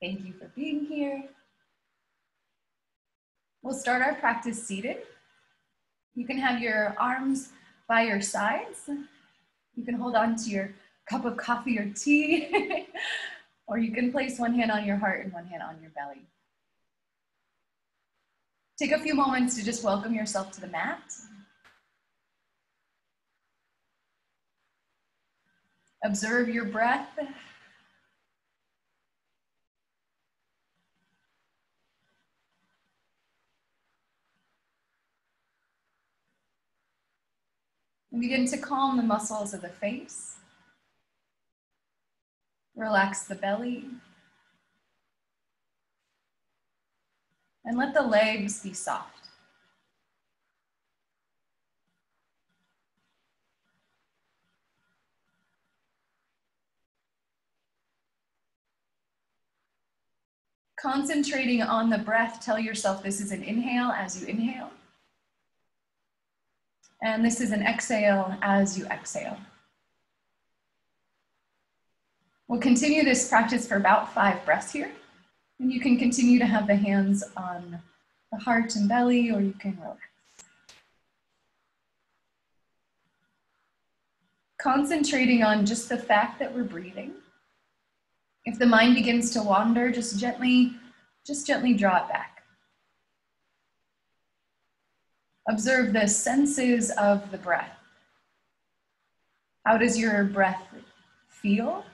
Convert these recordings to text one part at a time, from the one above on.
Thank you for being here. We'll start our practice seated. You can have your arms by your sides. You can hold on to your cup of coffee or tea, or you can place one hand on your heart and one hand on your belly. Take a few moments to just welcome yourself to the mat. Observe your breath. Begin to calm the muscles of the face. Relax the belly. And let the legs be soft. Concentrating on the breath, tell yourself this is an inhale as you inhale. And this is an exhale as you exhale. We'll continue this practice for about five breaths here. And you can continue to have the hands on the heart and belly, or you can relax. Concentrating on just the fact that we're breathing. If the mind begins to wander, just gently, just gently draw it back. Observe the senses of the breath. How does your breath feel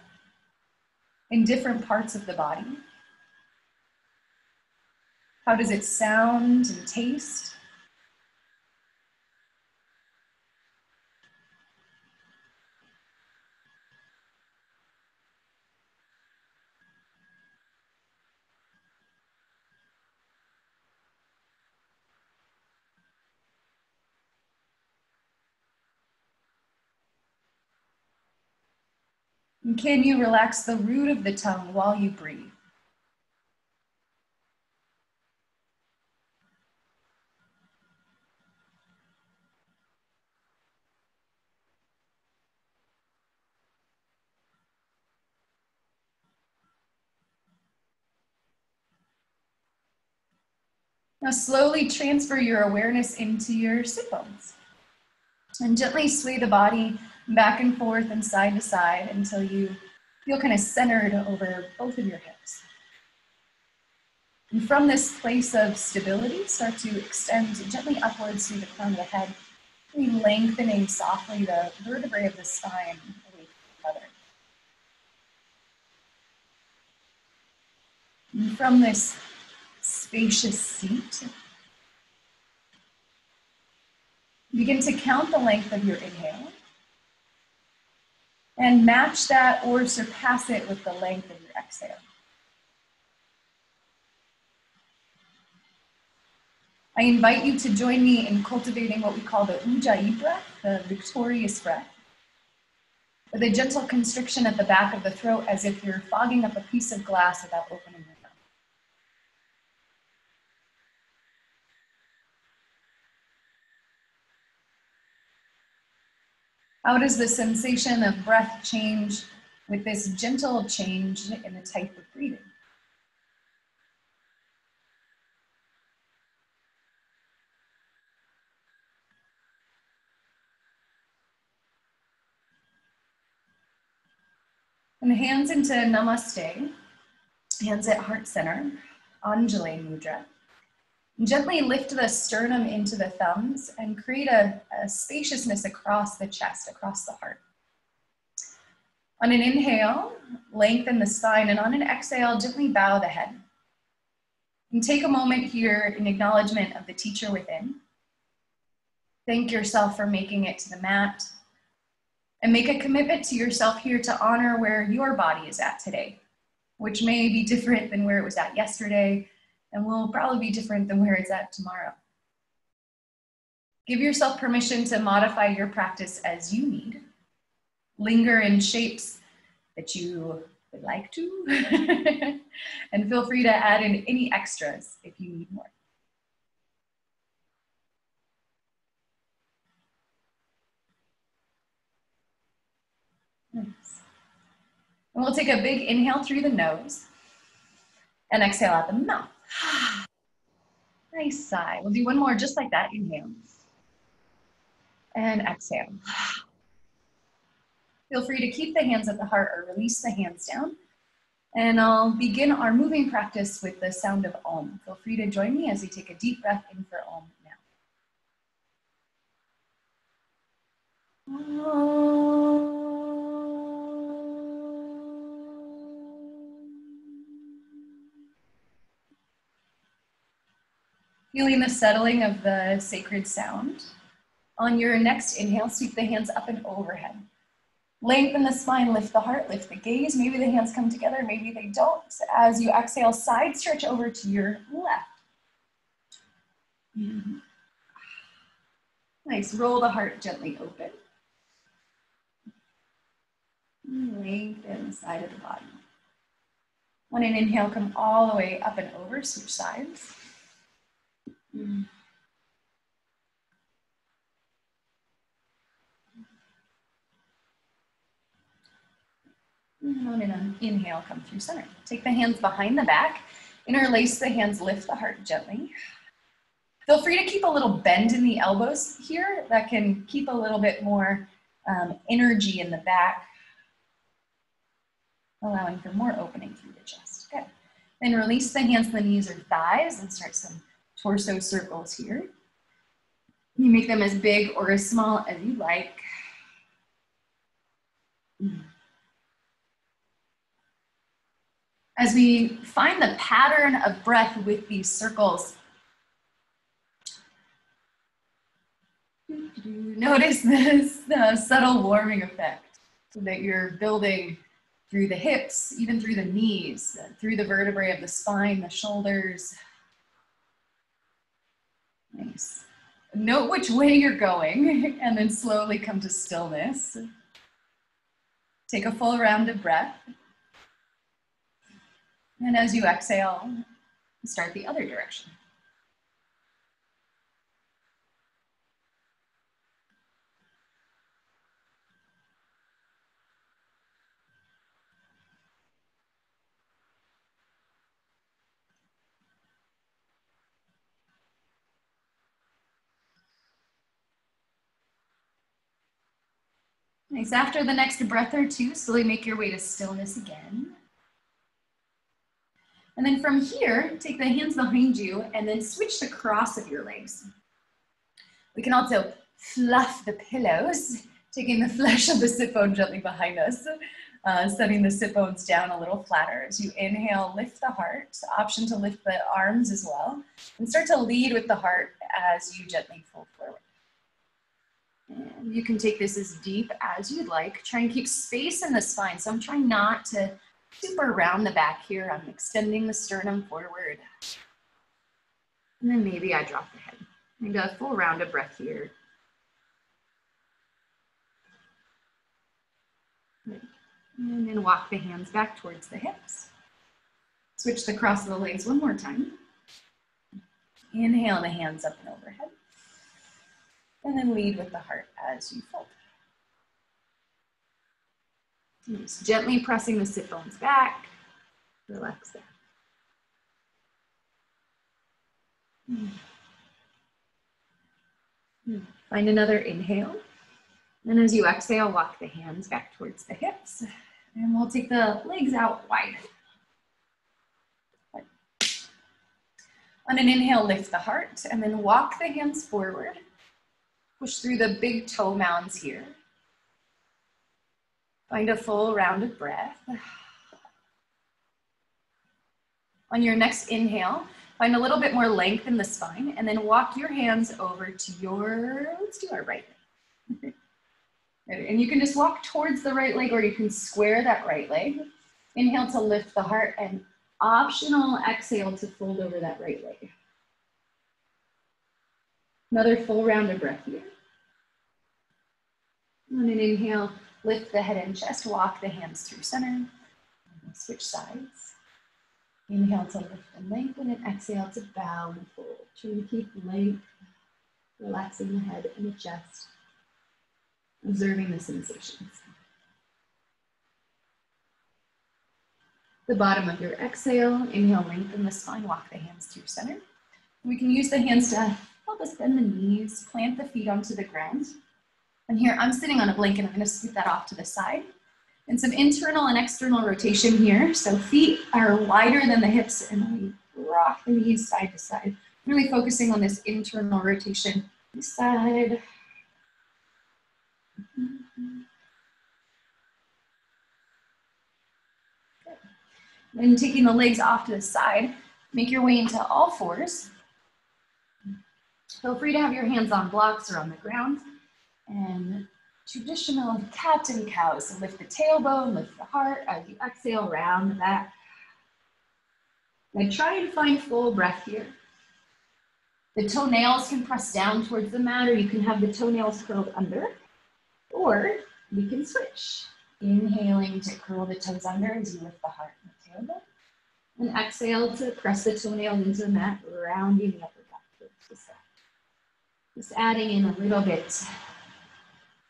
in different parts of the body? How does it sound and taste? And can you relax the root of the tongue while you breathe? Now slowly transfer your awareness into your sit bones and gently sway the body back and forth and side to side until you feel kind of centered over both of your hips. And from this place of stability, start to extend gently upwards through the crown of the head, lengthening softly the vertebrae of the spine away from each other. And from this spacious seat, begin to count the length of your inhale and match that or surpass it with the length of your exhale. I invite you to join me in cultivating what we call the Ujjayi breath, the victorious breath, with a gentle constriction at the back of the throat as if you're fogging up a piece of glass without opening How does the sensation of breath change with this gentle change in the type of breathing? And hands into Namaste, hands at heart center, Anjali Mudra. Gently lift the sternum into the thumbs and create a, a spaciousness across the chest, across the heart. On an inhale, lengthen the spine, and on an exhale, gently bow the head. And take a moment here in acknowledgement of the teacher within. Thank yourself for making it to the mat. And make a commitment to yourself here to honor where your body is at today, which may be different than where it was at yesterday, and will probably be different than where it's at tomorrow. Give yourself permission to modify your practice as you need. Linger in shapes that you would like to, and feel free to add in any extras if you need more. And we'll take a big inhale through the nose. And exhale out the mouth. nice sigh. We'll do one more just like that. Inhale. And exhale. Feel free to keep the hands at the heart or release the hands down. And I'll begin our moving practice with the sound of Om. Feel free to join me as we take a deep breath in for Om now. Feeling the settling of the sacred sound. On your next inhale, sweep the hands up and overhead. Lengthen the spine, lift the heart, lift the gaze. Maybe the hands come together, maybe they don't. As you exhale, side stretch over to your left. Mm-hmm. Nice, roll the heart gently open. Lengthen the side of the body. On an inhale, come all the way up and over, switch sides. Mm. On an inhale, come through center. Take the hands behind the back. Interlace the hands, lift the heart gently. Feel free to keep a little bend in the elbows here. That can keep a little bit more um, energy in the back, allowing for more opening through the chest. Good. Then release the hands, the knees or thighs, and start some torso circles here. You make them as big or as small as you like. As we find the pattern of breath with these circles, notice this subtle warming effect that you're building through the hips, even through the knees, through the vertebrae of the spine, the shoulders. Nice. Note which way you're going and then slowly come to stillness. Take a full round of breath. And as you exhale, start the other direction. Nice. After the next breath or two, slowly make your way to stillness again. And then from here, take the hands behind you and then switch the cross of your legs. We can also fluff the pillows, taking the flesh of the sit bone gently behind us, uh, setting the sit bones down a little flatter. As you inhale, lift the heart, option to lift the arms as well, and start to lead with the heart as you gently fold forward. And you can take this as deep as you'd like. Try and keep space in the spine. So I'm trying not to super round the back here. I'm extending the sternum forward. And then maybe I drop the head. And a full round of breath here. And then walk the hands back towards the hips. Switch the cross of the legs one more time. Inhale the hands up and overhead. And then lead with the heart as you fold. Just gently pressing the sit bones back. Relax there. Find another inhale. And as you exhale, walk the hands back towards the hips. And we'll take the legs out wide. On an inhale, lift the heart and then walk the hands forward. Push through the big toe mounds here. Find a full round of breath. On your next inhale, find a little bit more length in the spine and then walk your hands over to your, let's do our right leg. and you can just walk towards the right leg or you can square that right leg. Inhale to lift the heart and optional exhale to fold over that right leg. Another full round of breath here. On an inhale, Lift the head and chest, walk the hands through center. Switch sides. Inhale to lift and lengthen and exhale to bow and fold. Try to keep length, relaxing the head and the chest, observing the sensations. The bottom of your exhale, inhale, lengthen the spine, walk the hands your center. We can use the hands to help us bend the knees, plant the feet onto the ground. And here I'm sitting on a blanket, I'm gonna scoot that off to the side. And some internal and external rotation here. So feet are wider than the hips and we rock the knees side to side. Really focusing on this internal rotation. This side. Then taking the legs off to the side, make your way into all fours. Feel free to have your hands on blocks or on the ground. And traditional cat and cow. So lift the tailbone, lift the heart as you exhale, round the back. And try and find full breath here. The toenails can press down towards the mat, or you can have the toenails curled under, or we can switch. Inhaling to curl the toes under as you lift the heart and the tailbone. And exhale to press the toenail into the mat, rounding the upper back towards the side. Just adding in a little bit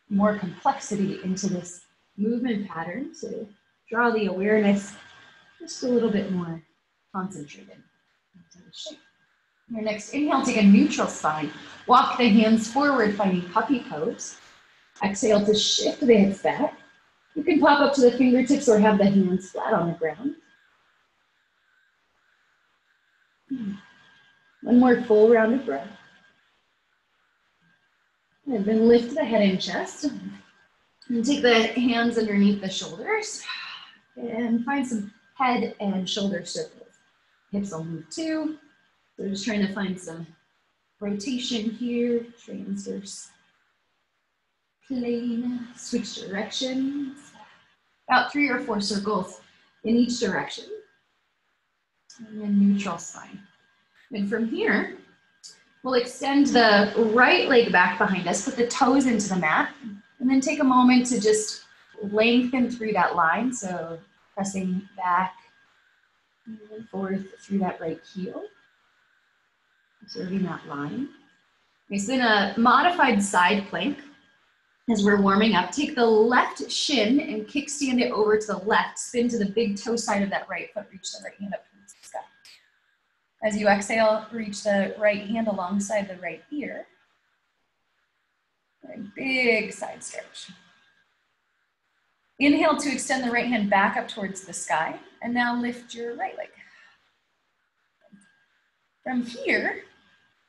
more complexity into this movement pattern to draw the awareness just a little bit more concentrated. Your next inhale, take a neutral spine. Walk the hands forward, finding puppy pose. Exhale to shift the hips back. You can pop up to the fingertips or have the hands flat on the ground. Hmm. One more full round of breath. And then lift the head and chest. And take the hands underneath the shoulders and find some head and shoulder circles. Hips will move too. So just trying to find some rotation here, transverse plane, switch directions. About three or four circles in each direction. And then neutral spine. And from here, We'll extend the right leg back behind us, put the toes into the mat, and then take a moment to just lengthen through that line. So pressing back and forth through that right heel, observing that line. Okay, so then a modified side plank. As we're warming up, take the left shin and kickstand it over to the left, spin to the big toe side of that right foot, reach the right hand up as you exhale, reach the right hand alongside the right ear. A big side stretch. Inhale to extend the right hand back up towards the sky, and now lift your right leg. From here,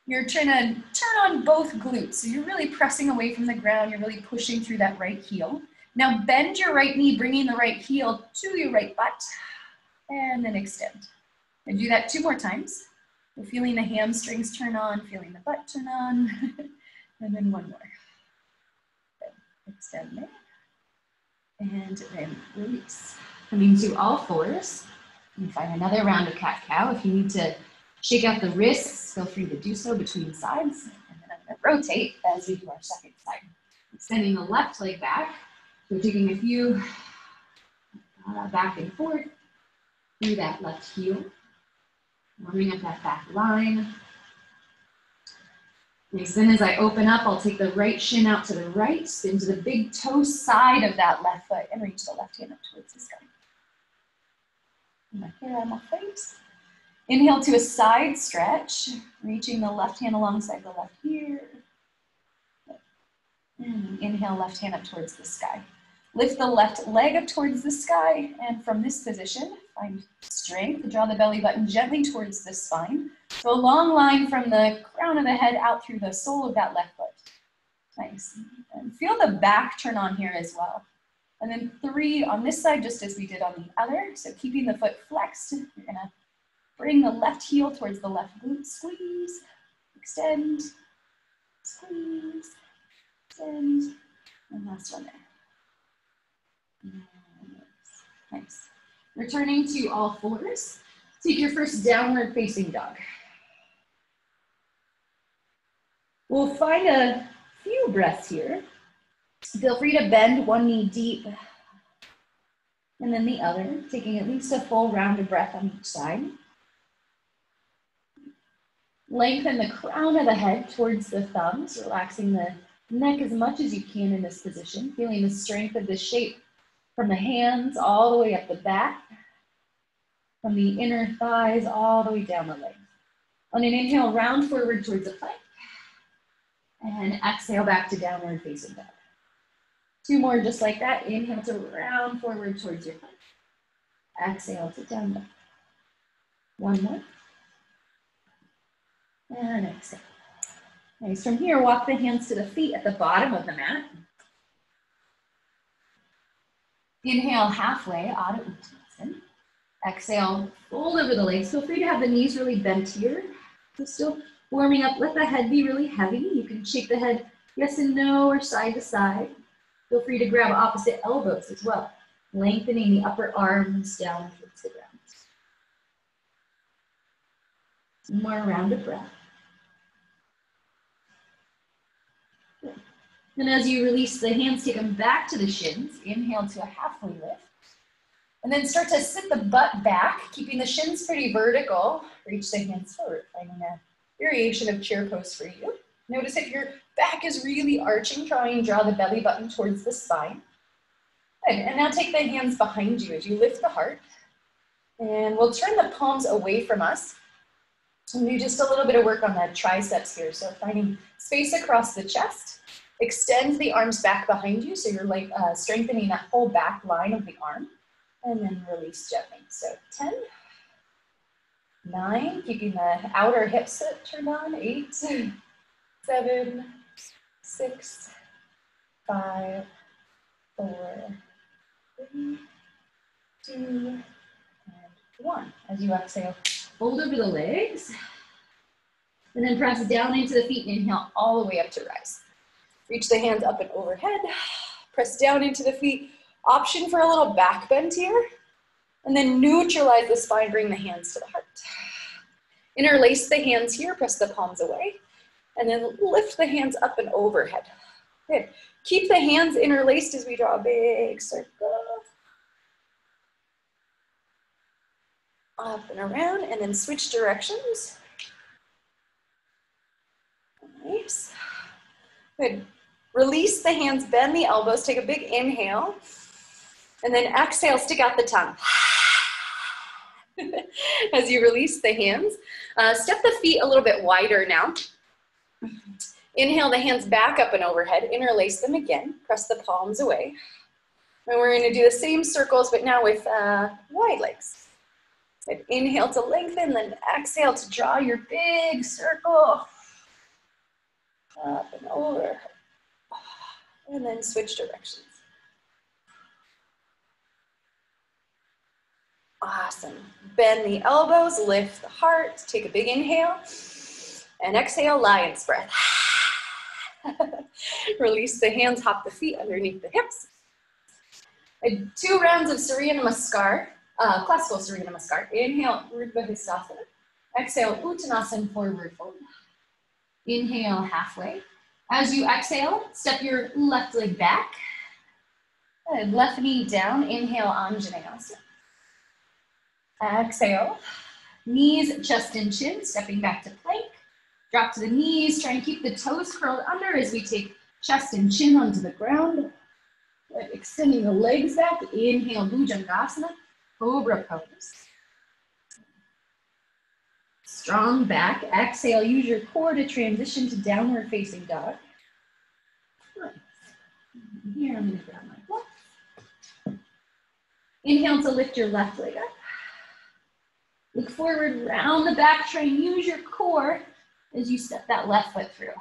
you're trying to uh, turn on both glutes. So you're really pressing away from the ground. You're really pushing through that right heel. Now bend your right knee, bringing the right heel to your right butt, and then extend. And do that two more times. We're feeling the hamstrings turn on, feeling the butt turn on, and then one more. Extend there, and then release. Coming to all fours, and find another round of cat-cow. If you need to shake out the wrists, feel free to do so between sides. And then I'm gonna rotate as we do our second side. Extending the left leg back. So taking a few uh, back and forth through that left heel. Warming up that back line. Nice. Then as I open up, I'll take the right shin out to the right, spin to the big toe side of that left foot, and reach the left hand up towards the sky. Hair on my face. Inhale to a side stretch, reaching the left hand alongside the left ear. And inhale, left hand up towards the sky. Lift the left leg up towards the sky, and from this position, Find strength. Draw the belly button gently towards the spine. So a long line from the crown of the head out through the sole of that left foot. Nice. And feel the back turn on here as well. And then three on this side, just as we did on the other. So keeping the foot flexed, you're gonna bring the left heel towards the left glute, squeeze, extend, squeeze, extend, and last one there. Nice. nice. Returning to all fours. Take your first downward facing dog. We'll find a few breaths here. Feel free to bend one knee deep and then the other, taking at least a full round of breath on each side. Lengthen the crown of the head towards the thumbs, relaxing the neck as much as you can in this position, feeling the strength of the shape from the hands all the way up the back. from the inner thighs all the way down the legs. On an inhale, round forward towards the plank. And exhale back to downward facing dog. Two more just like that. Inhale to round forward towards your plank. Exhale to down dog. One more. And exhale. Nice. From here, walk the hands to the feet at the bottom of the mat. Inhale halfway, Ardha Uttanasana. Exhale, fold over the legs. Feel free to have the knees really bent here. Still warming up. Let the head be really heavy. You can shake the head yes and no or side to side. Feel free to grab opposite elbows as well, lengthening the upper arms down towards the ground. More rounded breath. And as you release the hands, take them back to the shins. Inhale to a halfway lift. And then start to sit the butt back, keeping the shins pretty vertical. Reach the hands forward, finding a variation of chair pose for you. Notice if your back is really arching, try and draw the belly button towards the spine. Good. And now take the hands behind you as you lift the heart. And we'll turn the palms away from us. And do just a little bit of work on the triceps here. So finding space across the chest. Extend the arms back behind you so you're like uh, strengthening that whole back line of the arm. And then release gently. So 10, 9, keeping the outer hips turned on, 8, 7, 6, 5, 4, 3, 2, and 1. As you exhale, fold over the legs. And then press down into the feet. And inhale all the way up to rise. Reach the hands up and overhead. Press down into the feet. Option for a little back bend here. And then neutralize the spine, bring the hands to the heart. Interlace the hands here, press the palms away. And then lift the hands up and overhead. Good. Keep the hands interlaced as we draw a big circle. Up and around, and then switch directions. Nice. Good. Release the hands, bend the elbows, take a big inhale, and then exhale, stick out the tongue. As you release the hands, uh, step the feet a little bit wider now. Inhale the hands back up and overhead, interlace them again, press the palms away. And we're gonna do the same circles, but now with uh, wide legs. And Inhale to lengthen, then exhale to draw your big circle. Up and over and then switch directions. Awesome. Bend the elbows, lift the heart, take a big inhale, and exhale, lion's breath. Release the hands, hop the feet underneath the hips. Two rounds of Surya Namaskar, uh, classical Surya Namaskar. Inhale, Urdhva Hastasana. Exhale, Uttanasana, forward fold. Inhale, halfway. As you exhale, step your left leg back. Good. Left knee down. Inhale, Anjaneyasana. Exhale. Knees, chest, and chin. Stepping back to plank. Drop to the knees. Try and keep the toes curled under as we take chest and chin onto the ground. Good. Extending the legs back. Inhale, Bhujangasana. Cobra pose. Strong back. Exhale, use your core to transition to downward facing dog. Here, I'm gonna grab my book. Inhale to lift your left leg up. Look forward, round the back, try and use your core as you step that left foot through.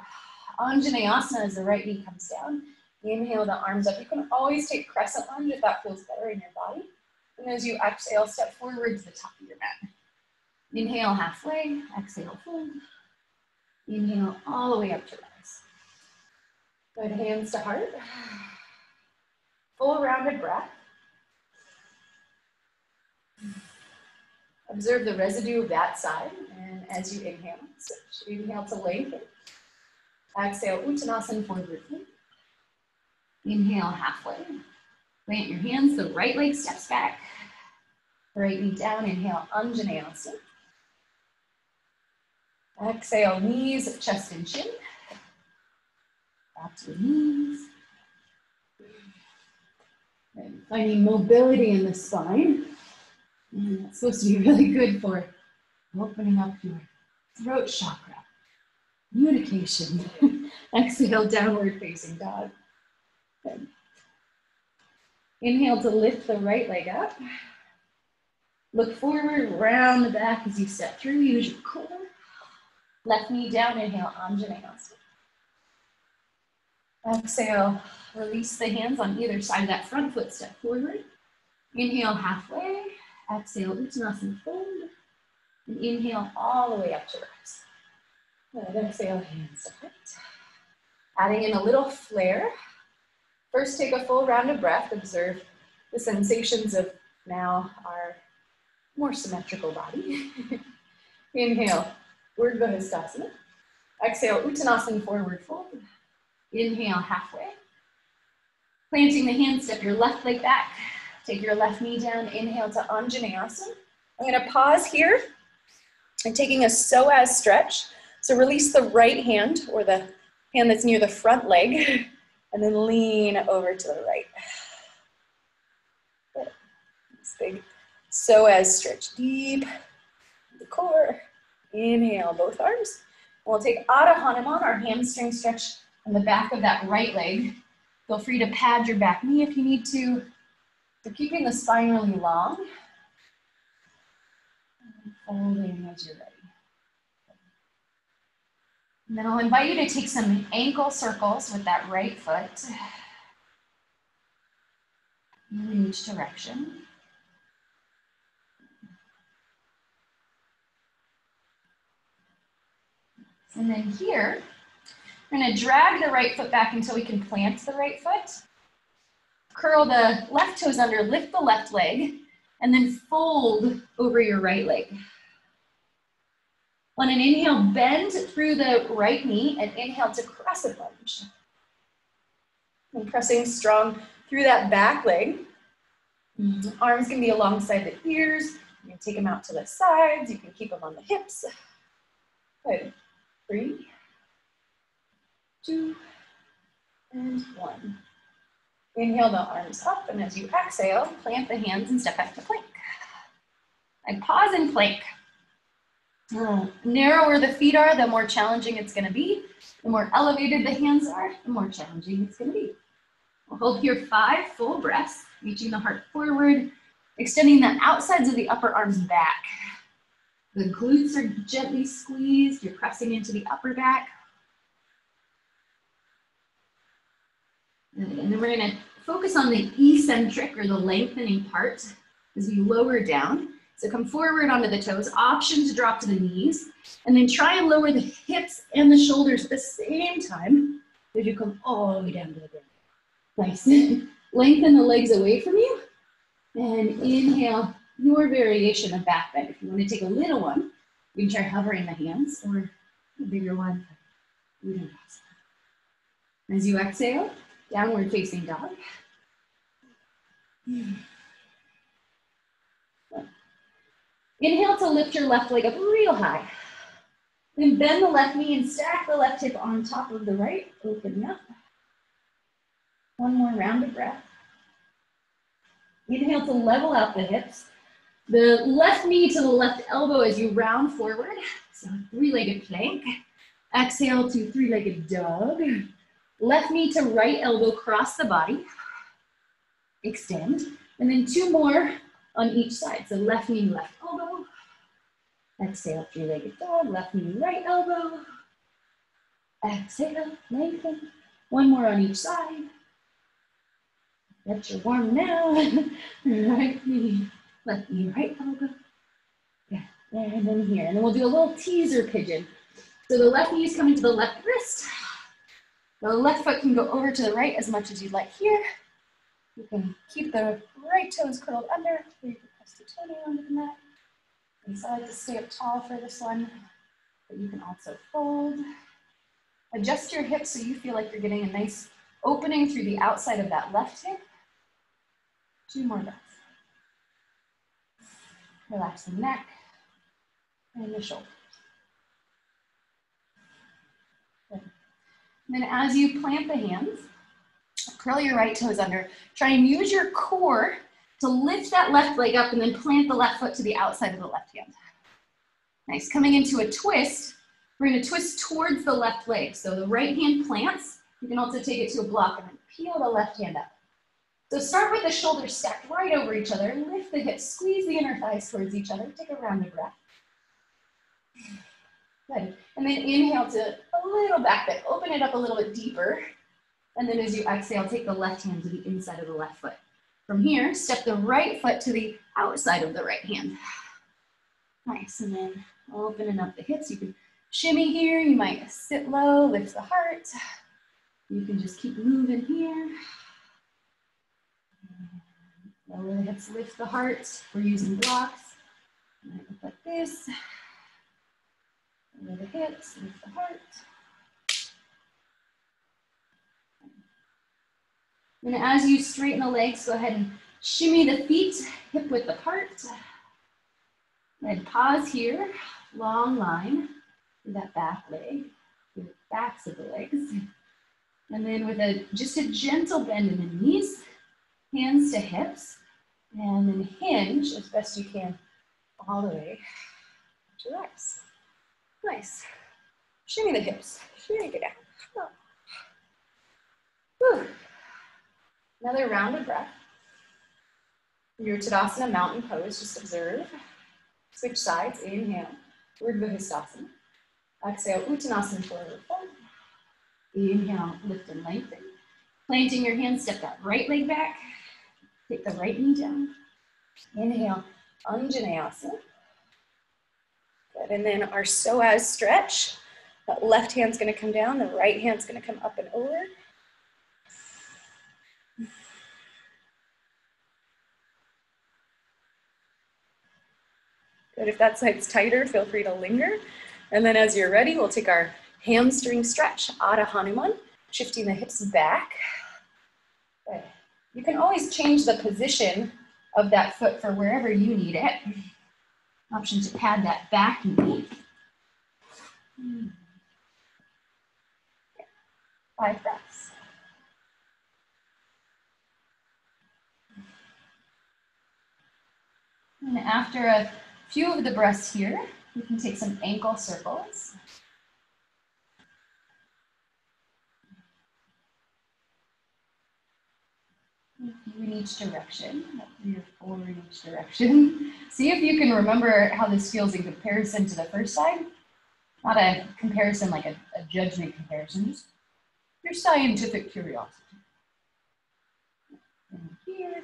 Anjaneyasana as the right knee comes down. Inhale the arms up. You can always take crescent lunge if that feels better in your body. And as you exhale, step forward to the top of your mat. Inhale halfway, exhale full. Inhale all the way up to rise. Good, hands to heart. Full rounded breath. Observe the residue of that side. And as you inhale, switch. Inhale to lengthen. Exhale, Uttanasana forward fold. Inhale halfway. Plant your hands, the right leg steps back. Right knee down, inhale, Anjaneyasana. Exhale, knees, chest and chin. Back to the knees. And finding mobility in the spine. And that's supposed to be really good for opening up your throat chakra, communication. Exhale, downward facing dog. Good. Inhale to lift the right leg up. Look forward, round the back as you step through. Use your core. Left knee down, inhale, Anjaneyasana. Exhale, release the hands on either side of that front foot, step forward. Inhale halfway, exhale, Uttanasana fold. And inhale all the way up to rest. And exhale, hands to Adding in a little flare. First, take a full round of breath. Observe the sensations of now our more symmetrical body. Inhale, Urdhva Hastasana. Exhale, Uttanasana forward fold. Inhale, halfway. Planting the hand, step your left leg back. Take your left knee down. Inhale to Anjaneyasana. I'm going to pause here. I'm taking a psoas stretch. So release the right hand or the hand that's near the front leg and then lean over to the right. Good. This big psoas stretch deep, the core. Inhale, both arms. We'll take Ardha Hanuman, our hamstring stretch on the back of that right leg. Feel free to pad your back knee if you need to. So keeping the spine really long. And folding as you're ready. And then I'll invite you to take some ankle circles with that right foot in each direction. And then here, we're gonna drag the right foot back until we can plant the right foot. Curl the left toes under, lift the left leg, and then fold over your right leg. On an inhale, bend through the right knee and inhale to crescent lunge. And pressing strong through that back leg. Mm-hmm. Arms can be alongside the ears. You can take them out to the sides. You can keep them on the hips. Good. Three, two, and one. Inhale the arms up, and as you exhale, plant the hands and step back to plank. And pause in plank. Mm. The narrower the feet are, the more challenging it's gonna be. The more elevated the hands are, the more challenging it's gonna be. We'll hold here five full breaths, reaching the heart forward, extending the outsides of the upper arms back. The glutes are gently squeezed, you're pressing into the upper back. And then we're gonna focus on the eccentric or the lengthening part as we lower down. So come forward onto the toes, option to drop to the knees, and then try and lower the hips and the shoulders at the same time as you come all the way down to the ground. Nice. Lengthen the legs away from you, and inhale your variation of back bend. If you want to take a little one, you can try hovering the hands, or a bigger one. As you exhale, downward facing dog. Inhale to lift your left leg up real high. Then bend the left knee and stack the left hip on top of the right, opening up. One more round of breath. Inhale to level out the hips. The left knee to the left elbow as you round forward. So three-legged plank. Exhale to three-legged dog. Left knee to right elbow, cross the body. Extend. And then two more on each side. So left knee, left elbow. Exhale, three-legged dog, left knee, right elbow. Exhale, lengthen. One more on each side. Get your warm now. right knee, left knee, right elbow. Yeah, and then here. And then we'll do a little teaser pigeon. So the left knee is coming to the left wrist. The left foot can go over to the right as much as you'd like here. You can keep the right toes curled under, or you can press the toenail under the mat. Decide to stay up tall for this one, but you can also fold. Adjust your hips so you feel like you're getting a nice opening through the outside of that left hip. Two more breaths. Relax the neck and the shoulders. Good. And then as you plant the hands, curl your right toes under. Try and use your core to lift that left leg up and then plant the left foot to the outside of the left hand. Nice, coming into a twist, we're gonna twist towards the left leg. So the right hand plants, you can also take it to a block and then peel the left hand up. So start with the shoulders stacked right over each other, lift the hips, squeeze the inner thighs towards each other, take a rounded breath. Good, and then inhale to a little back bend, open it up a little bit deeper. And then as you exhale, take the left hand to the inside of the left foot. From here, step the right foot to the outside of the right hand. Nice, and then opening up the hips. You can shimmy here, you might sit low, lift the heart. You can just keep moving here. Lower the hips, lift the heart. We're using blocks. Like this. Lower the hips, lift the heart. And as you straighten the legs, go ahead and shimmy the feet, hip width apart. Then pause here, long line through that back leg, through the backs of the legs. And then with a just a gentle bend in the knees, hands to hips, and then hinge as best you can all the way to the legs. Nice. Shimmy the hips. Shimmy it. Whew. Another round of breath. Your Tadasana mountain pose, just observe. Switch sides, inhale, Urdhva Hastasana. Exhale, Uttanasana forward fold. Inhale, lift and lengthen. Planting your hands, step that right leg back. Take the right knee down. Inhale, Anjaneyasana. Good, and then our psoas stretch. That left hand's gonna come down, the right hand's gonna come up and over. Good, if that side's tighter, feel free to linger. And then as you're ready, we'll take our hamstring stretch, Ardha Hanuman, shifting the hips back. Good. You can always change the position of that foot for wherever you need it. Option to pad that back knee. Hmm. Five breaths. And after a few of the breaths here, we can take some ankle circles. In each direction, three or four in each direction. See if you can remember how this feels in comparison to the first side. Not a comparison like a, a judgment comparison, just your scientific curiosity. And here.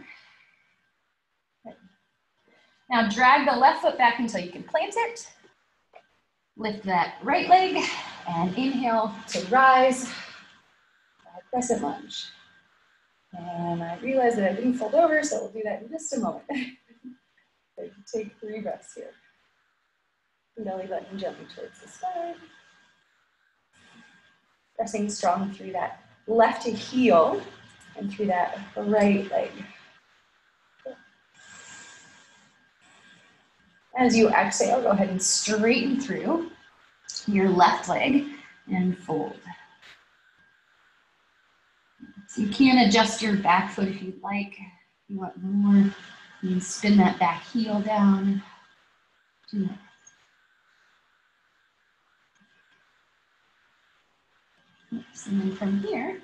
Now drag the left foot back until you can plant it. Lift that right leg and inhale to rise. Crescent lunge. And I realized that I didn't fold over, so we'll do that in just a moment. Take three breaths here. Belly button gently towards the side. Pressing strong through that left heel and through that right leg. As you exhale, go ahead and straighten through your left leg and fold. So you can adjust your back foot if you'd like. If you want more, you can spin that back heel down. Two And then from here,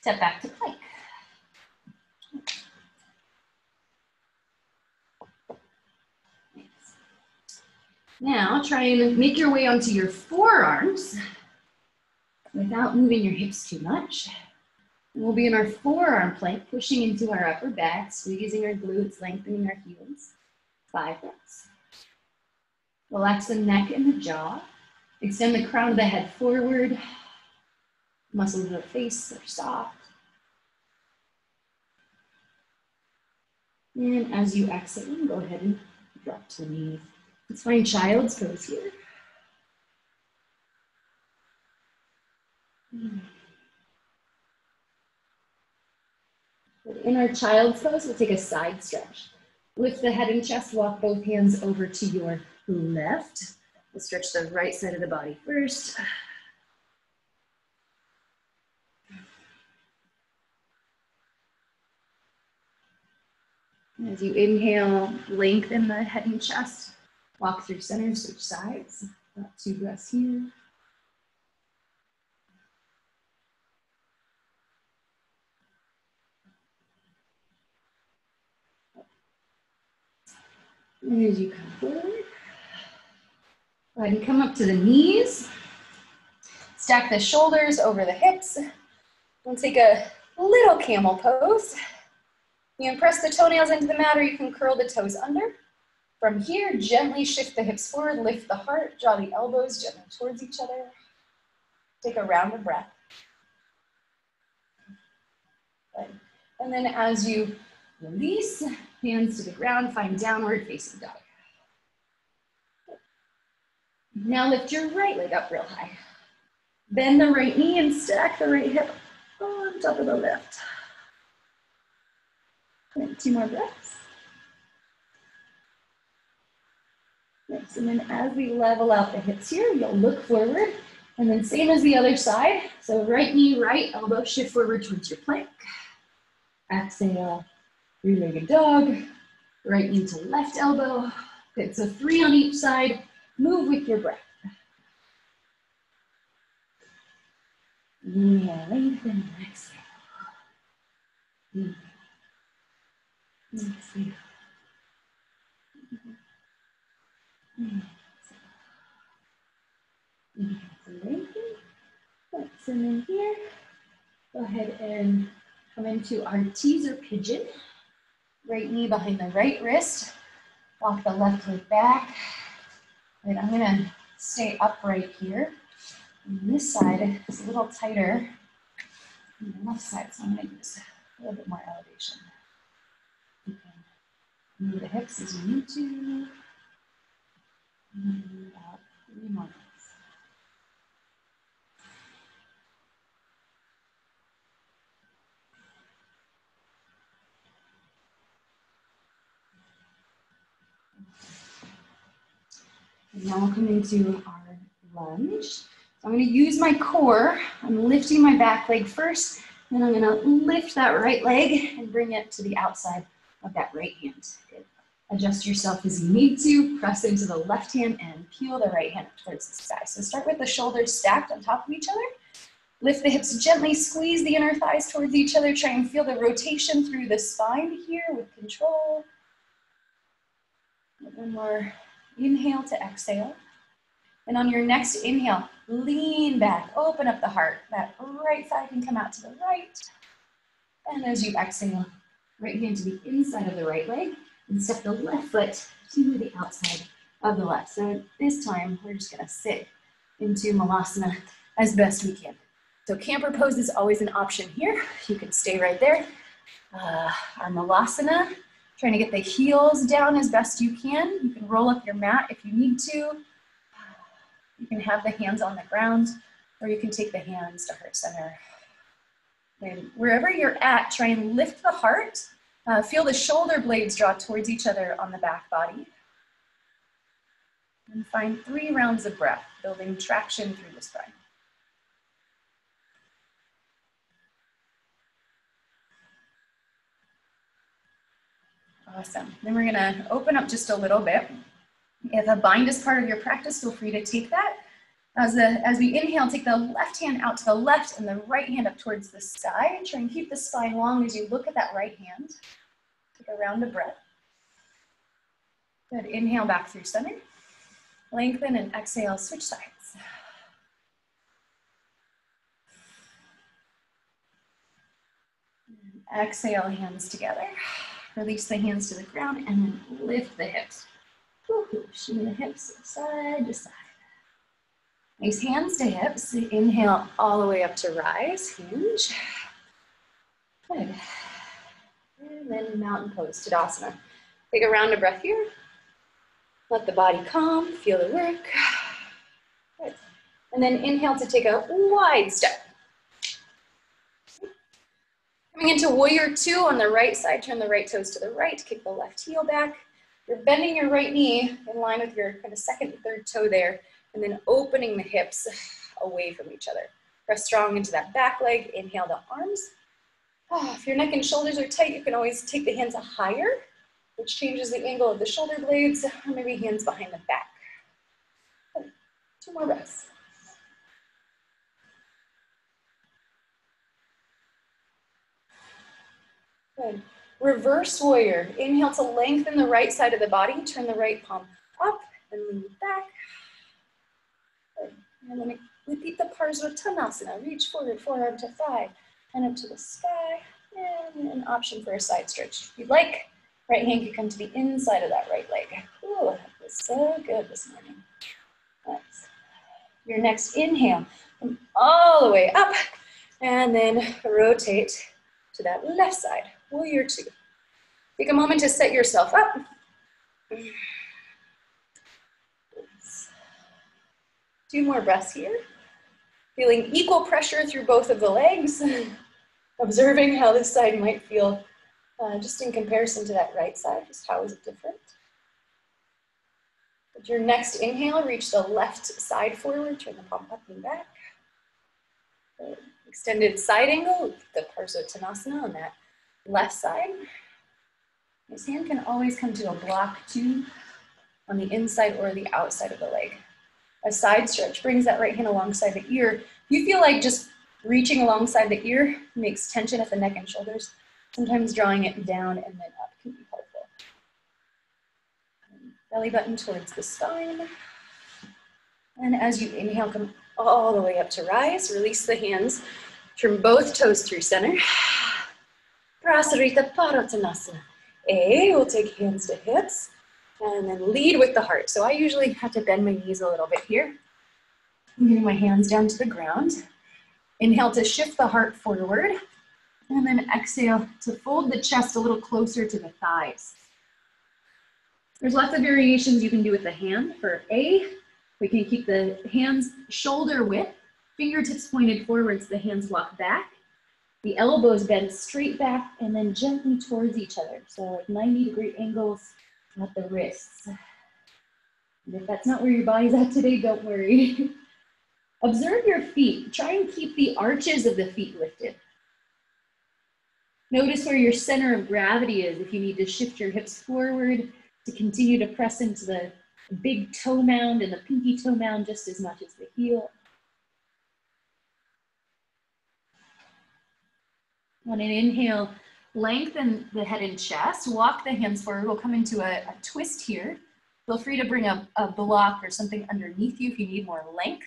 step back to plank. Now try and make your way onto your forearms without moving your hips too much. We'll be in our forearm plank, pushing into our upper back, squeezing our glutes, lengthening our heels. Five breaths. Relax the neck and the jaw. Extend the crown of the head forward. Muscles of the face are soft. And as you exhale, go ahead and drop to the knees. Let's find child's pose here. In our child's pose, we'll take a side stretch. Lift the head and chest, walk both hands over to your left. We'll stretch the right side of the body first. As you inhale, lengthen the head and chest. Walk through center, switch sides. About two breaths here. And as you come forward, go ahead and come up to the knees. Stack the shoulders over the hips. And take a little camel pose. You can press the toenails into the mat or you can curl the toes under. From here, gently shift the hips forward, lift the heart, draw the elbows gently towards each other. Take a round of breath. Good. And then as you release, hands to the ground, find downward facing dog. Now lift your right leg up real high. Bend the right knee and stack the right hip on top of the left. And two more breaths. Nice, and then as we level out the hips here, you'll look forward, and then same as the other side. So right knee, right elbow, shift forward towards your plank. Exhale, three-legged dog. Right knee to left elbow. Good, so three on each side. Move with your breath. Inhale, lengthen, exhale. Inhale. Exhale. Inhale. Inhale to lengthen. Then here. Go ahead and come into our teaser pigeon. Right knee behind the right wrist. Walk the left leg back. And I'm gonna stay upright here. And this side is a little tighter on the left side, so I'm gonna use a little bit more elevation. You can move the hips as you need to. Three more now we'll come into our lunge. So I'm gonna use my core. I'm lifting my back leg first, then I'm gonna lift that right leg and bring it to the outside of that right hand. Good. Adjust yourself as you need to. Press into the left hand and peel the right hand up towards the sky. So start with the shoulders stacked on top of each other. Lift the hips gently, squeeze the inner thighs towards each other. Try and feel the rotation through the spine here with control. Then more Inhale to exhale. And on your next inhale, lean back, open up the heart. That right thigh can come out to the right. And as you exhale, right hand to the inside of the right leg and step the left foot to the outside of the left. So this time, we're just gonna sit into Malasana as best we can. So camper pose is always an option here. You can stay right there. Uh, our Malasana Trying to get the heels down as best you can. You can roll up your mat if you need to. You can have the hands on the ground, or you can take the hands to heart center. And wherever you're at, try and lift the heart. Uh, feel the shoulder blades draw towards each other on the back body. And find three rounds of breath, building traction through the spine. Awesome. Then we're gonna open up just a little bit. If a bind is part of your practice, feel free to take that. As, the, as we inhale, take the left hand out to the left and the right hand up towards the sky. Try and keep the spine long as you look at that right hand. Take a round of breath. Good, inhale back through center. Lengthen and exhale, switch sides. Exhale, hands together. Release the hands to the ground and then lift the hips. Shimmy the hips side to side. Nice hands to hips. Inhale all the way up to rise, hinge. Good. And then mountain pose, Tadasana. Take a round of breath here. Let the body calm, feel the work. Good. And then inhale to take a wide step. Coming into warrior two on the right side, turn the right toes to the right, kick the left heel back. You're bending your right knee in line with your kind of second and third toe there, and then opening the hips away from each other. Press strong into that back leg, inhale the arms. Oh, if your neck and shoulders are tight, you can always take the hands higher. which changes the angle of the shoulder blades, or maybe hands behind the back. Two more breaths. Good. Reverse warrior. Inhale to lengthen the right side of the body. Turn the right palm up and lean back. Good. And then repeat the Parsvakonasana. Reach forward, forearm to thigh, and up to the sky. And an option for a side stretch. If you'd like, right hand can come to the inside of that right leg. Ooh, that was so good this morning. Nice. Your next inhale, come all the way up, and then rotate to that left side warrior two. Take a moment to set yourself up. Two more breaths here. Feeling equal pressure through both of the legs. Observing how this side might feel uh, just in comparison to that right side. Just how is it different? With your next inhale, reach the left side forward. Turn the palm up and back. Extended side angle, the Parsvakonasana on that left side. This hand can always come to a block two on the inside or the outside of the leg. A side stretch brings that right hand alongside the ear. If you feel like just reaching alongside the ear makes tension at the neck and shoulders, sometimes drawing it down and then up can be helpful. Belly button towards the spine. And as you inhale, come all the way up to rise. Release the hands. Turn both toes through center. Prasarita Padottanasana. A, we'll take hands to hips and then lead with the heart. So I usually have to bend my knees a little bit here. I'm getting my hands down to the ground. Inhale to shift the heart forward and then exhale to fold the chest a little closer to the thighs. There's lots of variations you can do with the hand. For A, we can keep the hands shoulder width, fingertips pointed forwards, the hands walk back. The elbows bend straight back and then gently towards each other. So like 90 degree angles at the wrists. And if that's not where your body's at today, don't worry. Observe your feet. Try and keep the arches of the feet lifted. Notice where your center of gravity is if you need to shift your hips forward to continue to press into the big toe mound and the pinky toe mound just as much as the heel. On an inhale, lengthen the head and chest, walk the hands forward. We'll come into a, a twist here. Feel free to bring a, a block or something underneath you if you need more length.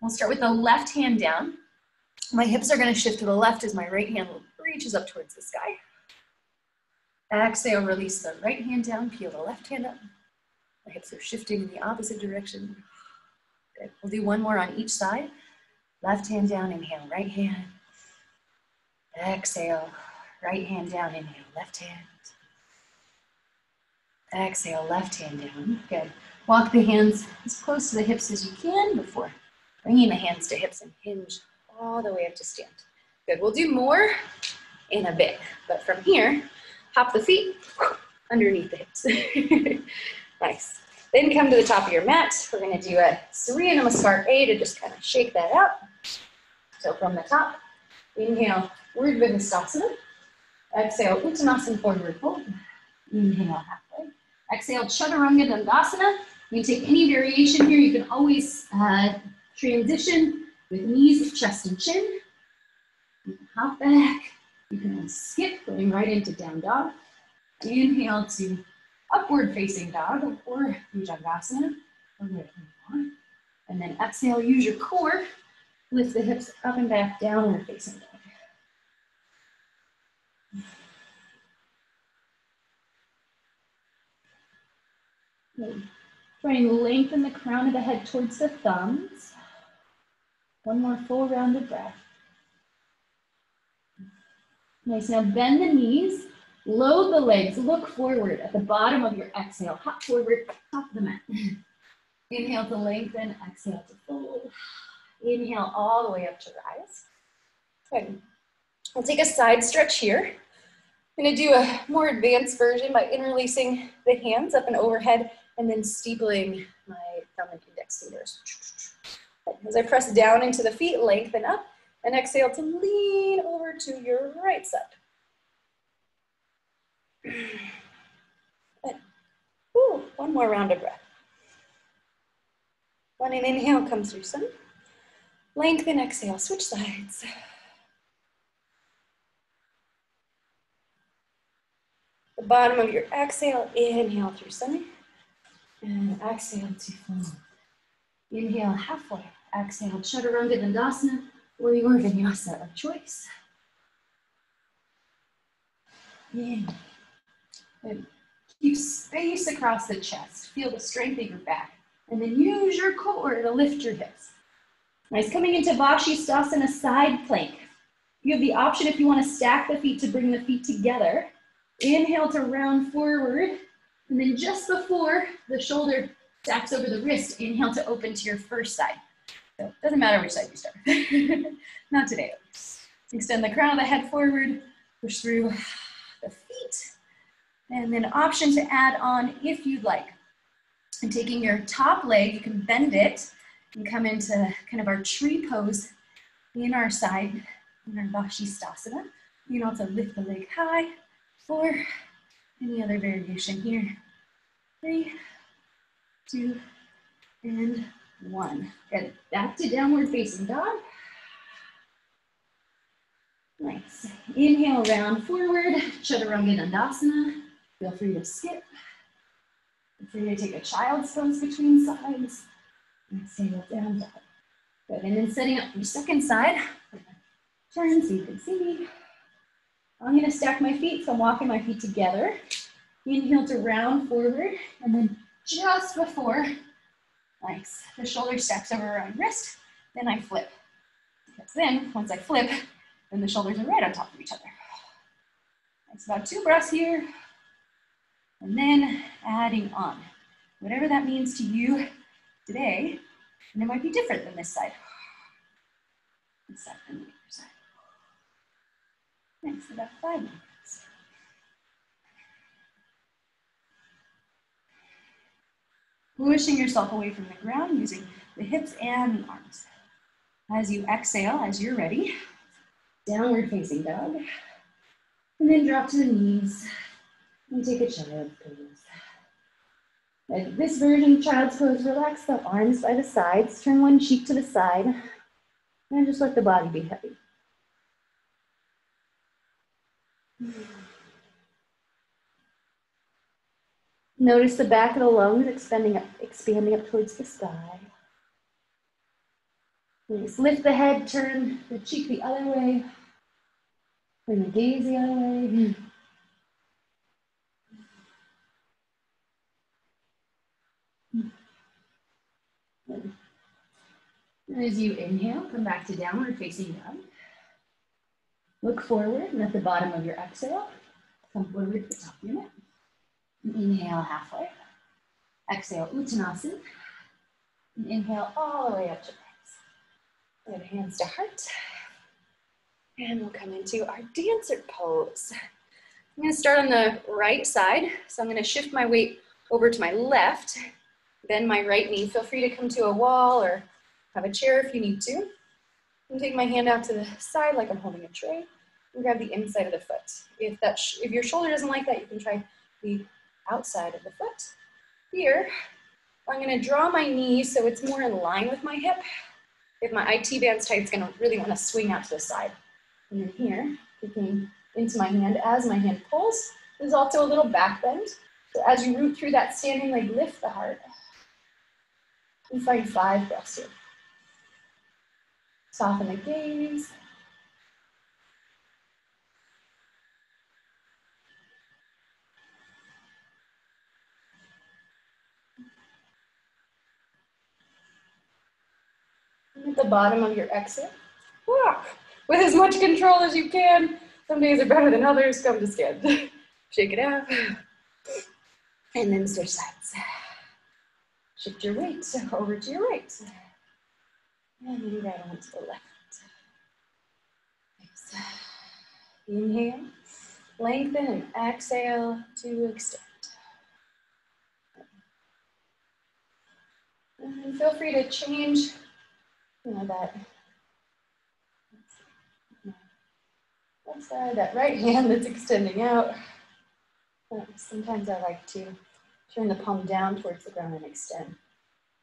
We'll start with the left hand down. My hips are gonna shift to the left as my right hand reaches up towards the sky. Exhale, release the right hand down, peel the left hand up. My hips are shifting in the opposite direction. Good. We'll do one more on each side. Left hand down, inhale, right hand. Exhale, right hand down, inhale, left hand. Exhale, left hand down. Good. Walk the hands as close to the hips as you can before bringing the hands to hips and hinge all the way up to stand. Good. We'll do more in a bit, but from here, hop the feet underneath the hips. nice. Then come to the top of your mat. We're going to do a Surya Namaskar A to just kind of shake that out. So from the top, inhale, Urdhva Hastasana. Exhale, Uttanasana forward fold. Inhale halfway. Exhale, Chaturanga Dandasana. You can take any variation here. You can always uh, transition with knees, chest, and chin. You can hop back. You can skip, going right into down dog. Inhale to upward facing dog or Bhujangasana, And then exhale, use your core. Lift the hips up and back, downward facing dog. Try and lengthen the crown of the head towards the thumbs. One more full rounded breath. Nice, now bend the knees, load the legs, look forward at the bottom of your exhale. Hop forward, top of the mat. Inhale to lengthen, exhale to fold. Inhale all the way up to rise. Good. We'll take a side stretch here. I'm gonna do a more advanced version by interlacing the hands up and overhead and then steepling my thumb and index fingers. As I press down into the feet, lengthen up, and exhale to lean over to your right side. Ooh, One more round of breath. One an inhale, come through some. Lengthen, exhale, switch sides. The bottom of your exhale, inhale through center. And exhale to fold. Inhale halfway. Exhale, Chaturanga Dandasana or your vinyasa of choice. In. Keep space across the chest. Feel the strength of your back. And then use your core to lift your hips. Nice. Coming into Vashisthasana side plank. You have the option if you want to stack the feet to bring the feet together. Inhale to round forward. And then just before the shoulder stacks over the wrist, inhale to open to your first side. So it doesn't matter which side you start. Not today. Extend the crown of the head forward, push through the feet. And then option to add on if you'd like. And taking your top leg, you can bend it and come into kind of our tree pose in our side, in our Vashisthasana. You can also lift the leg high or any other variation here. Three, two, and one. Good. Back to downward facing dog. Nice. Inhale, round forward, Chaturanga Dandasana. Feel free to skip. Feel free to take a child's pose between sides. Exhale, down dog. Good. And then setting up your second side. Turn so you can see me. I'm gonna stack my feet, so I'm walking my feet together. Inhale to round forward, and then just before, nice, the shoulder stacks over around wrist, then I flip. Because then, once I flip, then the shoulders are right on top of each other. It's about two breaths here, and then adding on. Whatever that means to you today, and it might be different than this side. This side and the other side. Next, about five minutes. Pushing yourself away from the ground using the hips and the arms. As you exhale, as you're ready, downward facing dog. And then drop to the knees and take a child's pose. At this version, child's pose, relax the arms by the sides, turn one cheek to the side, and just let the body be heavy. Notice the back of the lungs expanding up, expanding up towards the sky. Please lift the head, turn the cheek the other way, turn the gaze the other way. And as you inhale, come back to downward facing dog. Look forward and at the bottom of your exhale, come forward to the top of your mat. Inhale halfway. Exhale, Uttanasana. And inhale all the way up to legs. Good hands to heart. And we'll come into our dancer pose. I'm gonna start on the right side. So I'm gonna shift my weight over to my left, bend my right knee. Feel free to come to a wall or have a chair if you need to. And take my hand out to the side like I'm holding a tray and grab the inside of the foot. If, that if your shoulder doesn't like that, you can try the outside of the foot. Here, I'm gonna draw my knee so it's more in line with my hip. If my IT band's tight, it's gonna really wanna swing out to the side. And then here, kicking into my hand as my hand pulls. There's also a little back bend. So as you root through that standing leg, lift the heart. And find five breaths here. Soften the gaze. at the bottom of your exhale, walk with as much control as you can. Some days are better than others. Come to stand. Shake it out. And then switch sides. Shift your weight over to your right. And then right on to the left. Inhale, lengthen and exhale to extend. And feel free to change you know, that left side, that right hand that's extending out. Sometimes I like to Turn the palm down towards the ground and extend.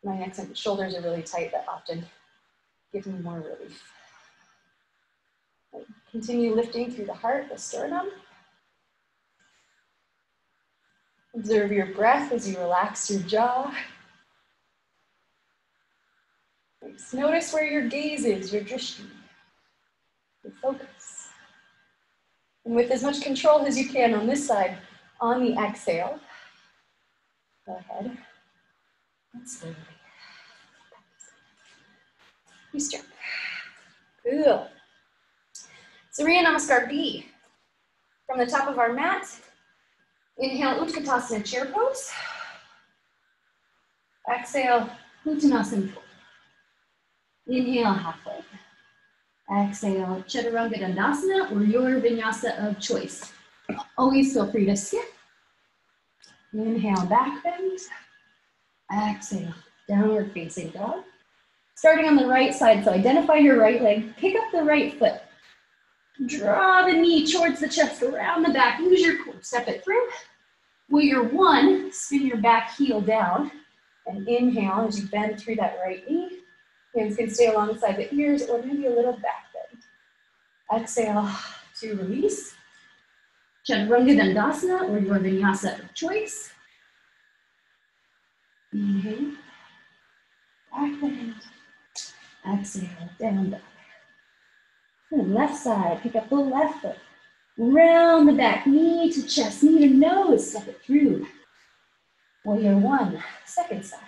My neck and shoulders are really tight, that often gives me more relief. Continue lifting through the heart, the sternum. Observe your breath as you relax your jaw. Just notice where your gaze is, your drishti, your focus. And with as much control as you can on this side, on the exhale, go ahead and slowly. We stretch. Good. Surya Namaskar B. From the top of our mat, inhale Utkatasana chair pose. Exhale, Uttanasana fold. Inhale halfway. Exhale, Chaturanga Dandasana or your vinyasa of choice. Always feel free to skip. Inhale, back bend. Exhale, downward facing dog. Starting on the right side, so identify your right leg, pick up the right foot. Draw the knee towards the chest, around the back, use your core, step it through. Warrior one, spin your back heel down, and inhale as you bend through that right knee. Hands can stay alongside the ears or maybe a little back bend. Exhale to release. Chaturanga Dandasana or your vinyasa of choice. Inhale, back bend. Exhale, down dog. Left side, pick up the left foot. Round the back, knee to chest, knee to nose, step it through. Warrior one, second side.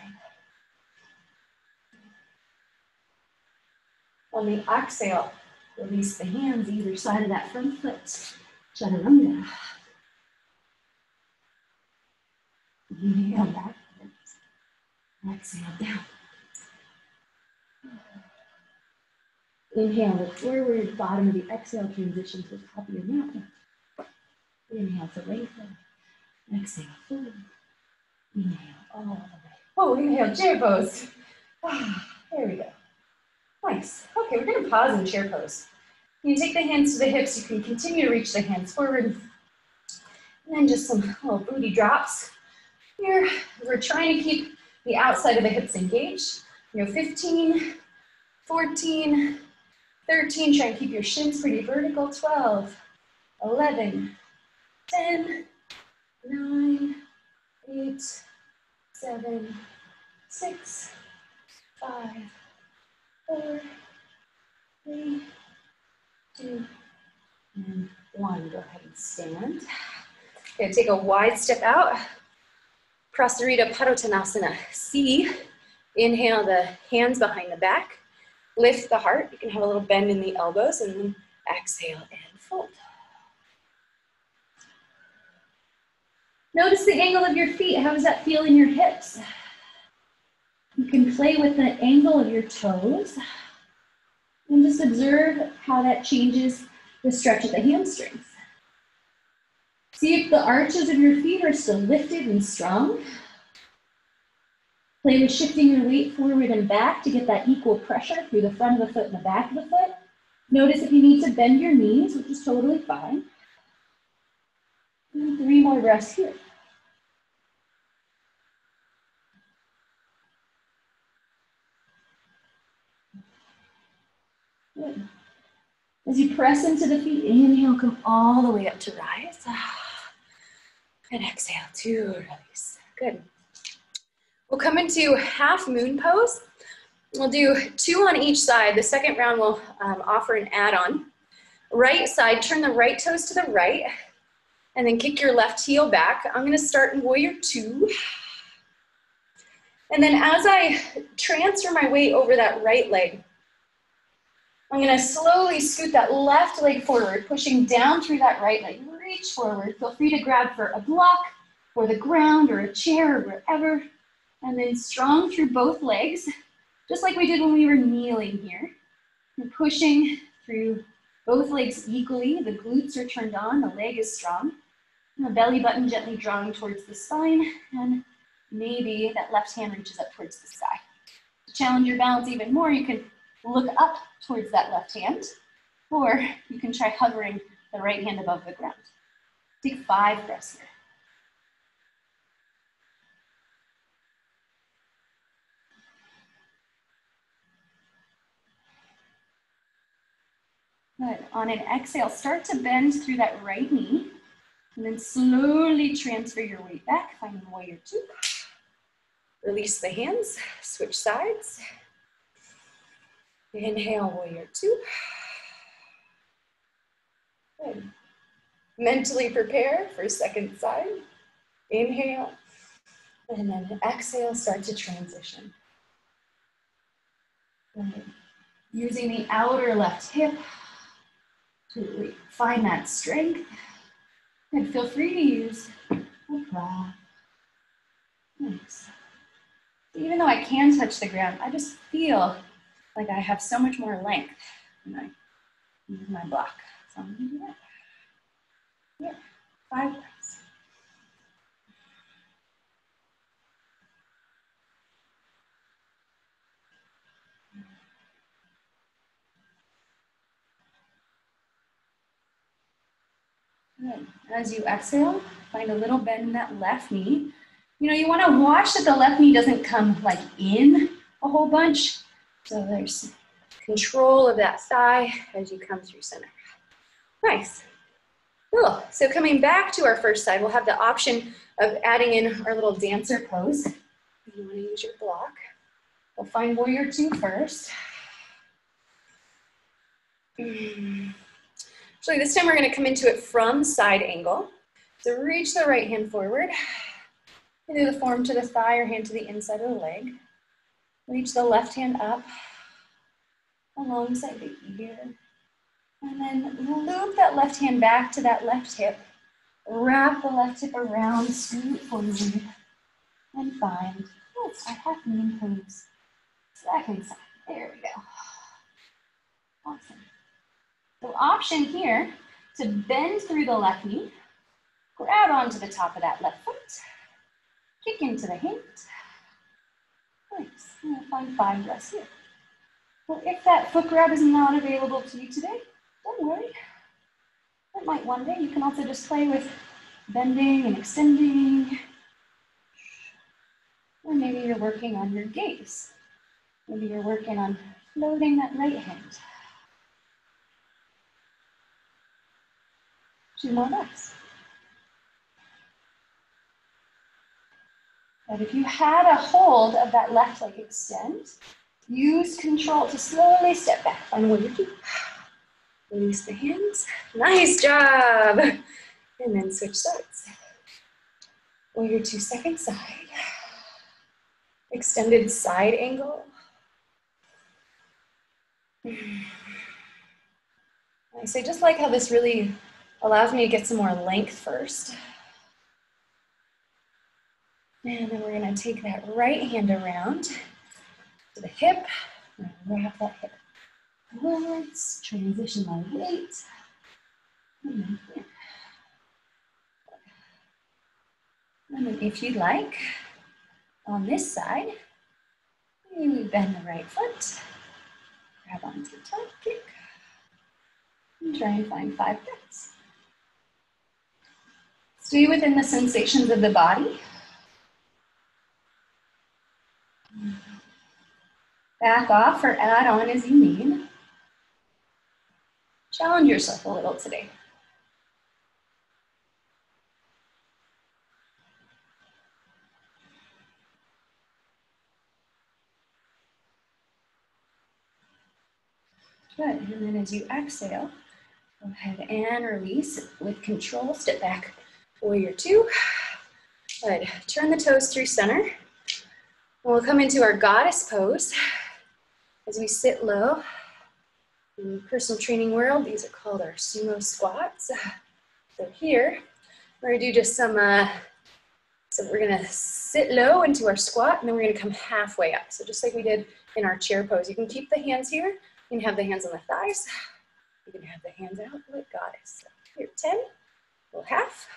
On the exhale, release the hands either side of that front foot. Chaturanga. Inhale back. Exhale down. Inhale, the forward bottom of the exhale transition to the top of your mat. Inhale to lengthen. Exhale, forward. Inhale all the way. Oh, inhale, chair pose. Ah, there we go. Nice. Okay, we're going to pause in chair pose. You take the hands to the hips. You can continue to reach the hands forward. And then just some little booty drops. Here, we're trying to keep the outside of the hips engaged. You know, 15, 14, 13, try and keep your shins pretty vertical. 12, 11, 10, 9, 8, 7, 6, 5, 4, 3, 2, and 1. Go ahead and stand. Okay, take a wide step out. Prasarita Padottanasana. C. Inhale the hands behind the back. Lift the heart. You can have a little bend in the elbows and then exhale and fold. Notice the angle of your feet. How does that feel in your hips? You can play with the angle of your toes and just observe how that changes the stretch of the hamstrings. See if the arches of your feet are still lifted and strong. Play with shifting your weight forward and back to get that equal pressure through the front of the foot and the back of the foot. Notice if you need to bend your knees, which is totally fine. And three more breaths here. Good. As you press into the feet, inhale, come all the way up to rise. And exhale to release. Good. We'll come into half moon pose. We'll do two on each side. The second round will um, offer an add-on. Right side, turn the right toes to the right, and then kick your left heel back. I'm gonna start in warrior two. And then as I transfer my weight over that right leg, I'm gonna slowly scoot that left leg forward, pushing down through that right leg. Reach forward. Feel free to grab for a block or the ground or a chair or wherever. And then strong through both legs, just like we did when we were kneeling here. And pushing through both legs equally. The glutes are turned on, the leg is strong. And the belly button gently drawing towards the spine. And maybe that left hand reaches up towards the sky. To challenge your balance even more, you can Look up towards that left hand, or you can try hovering the right hand above the ground. Take five breaths here. Good. On an exhale, start to bend through that right knee and then slowly transfer your weight back, finding warrior two. Release the hands, switch sides. Inhale, warrior two. Good. Mentally prepare for second side. Inhale, and then exhale, start to transition. Good. Using the outer left hip to find that strength. And feel free to use prop. Nice. Even though I can touch the ground, I just feel like I have so much more length when I use my block. So I'm gonna do that. Yeah, five breaths. Good. As you exhale, find a little bend in that left knee. You know, you want to watch that the left knee doesn't come like in a whole bunch. So there's control of that thigh as you come through center. Nice. Cool. So coming back to our first side, we'll have the option of adding in our little dancer pose. You want to use your block. We'll find warrior two first. Mm. Actually, this time we're going to come into it from side angle. So reach the right hand forward. Do the form to the thigh or hand to the inside of the leg. Reach the left hand up alongside the ear. And then loop that left hand back to that left hip. Wrap the left hip around, scoot forward, and find, yes, I have knee pose. Second side, there we go. Awesome. So option here to bend through the left knee, grab onto the top of that left foot, kick into the hand. Nice, and find five breaths here. Well, if that foot grab is not available to you today, don't worry. It might one day. You can also just play with bending and extending. Or maybe you're working on your gaze. Maybe you're working on floating that right hand. Two more breaths. If you had a hold of that left leg extend, use control to slowly step back. Find one, two. Release the hands. Nice job. And then switch sides. Warrior two, second side. Extended side angle. I say, just like how this really allows me to get some more length first. And then we're gonna take that right hand around to the hip, wrap that hip forwards, transition my weight. And then if you'd like, on this side, you bend the right foot, grab onto the top kick, and try and find five breaths. Stay within the sensations of the body. Back off or add on as you need. Challenge yourself a little today. Good, and then as you exhale, go ahead and release with control, step back, warrior two. Good, turn the toes through center. We'll come into our goddess pose as we sit low. In the personal training world, these are called our sumo squats. So here, we're gonna do just some, uh, so we're gonna sit low into our squat and then we're gonna come halfway up. So just like we did in our chair pose, you can keep the hands here. You can have the hands on the thighs. You can have the hands out like goddess. So here, 10, a little half.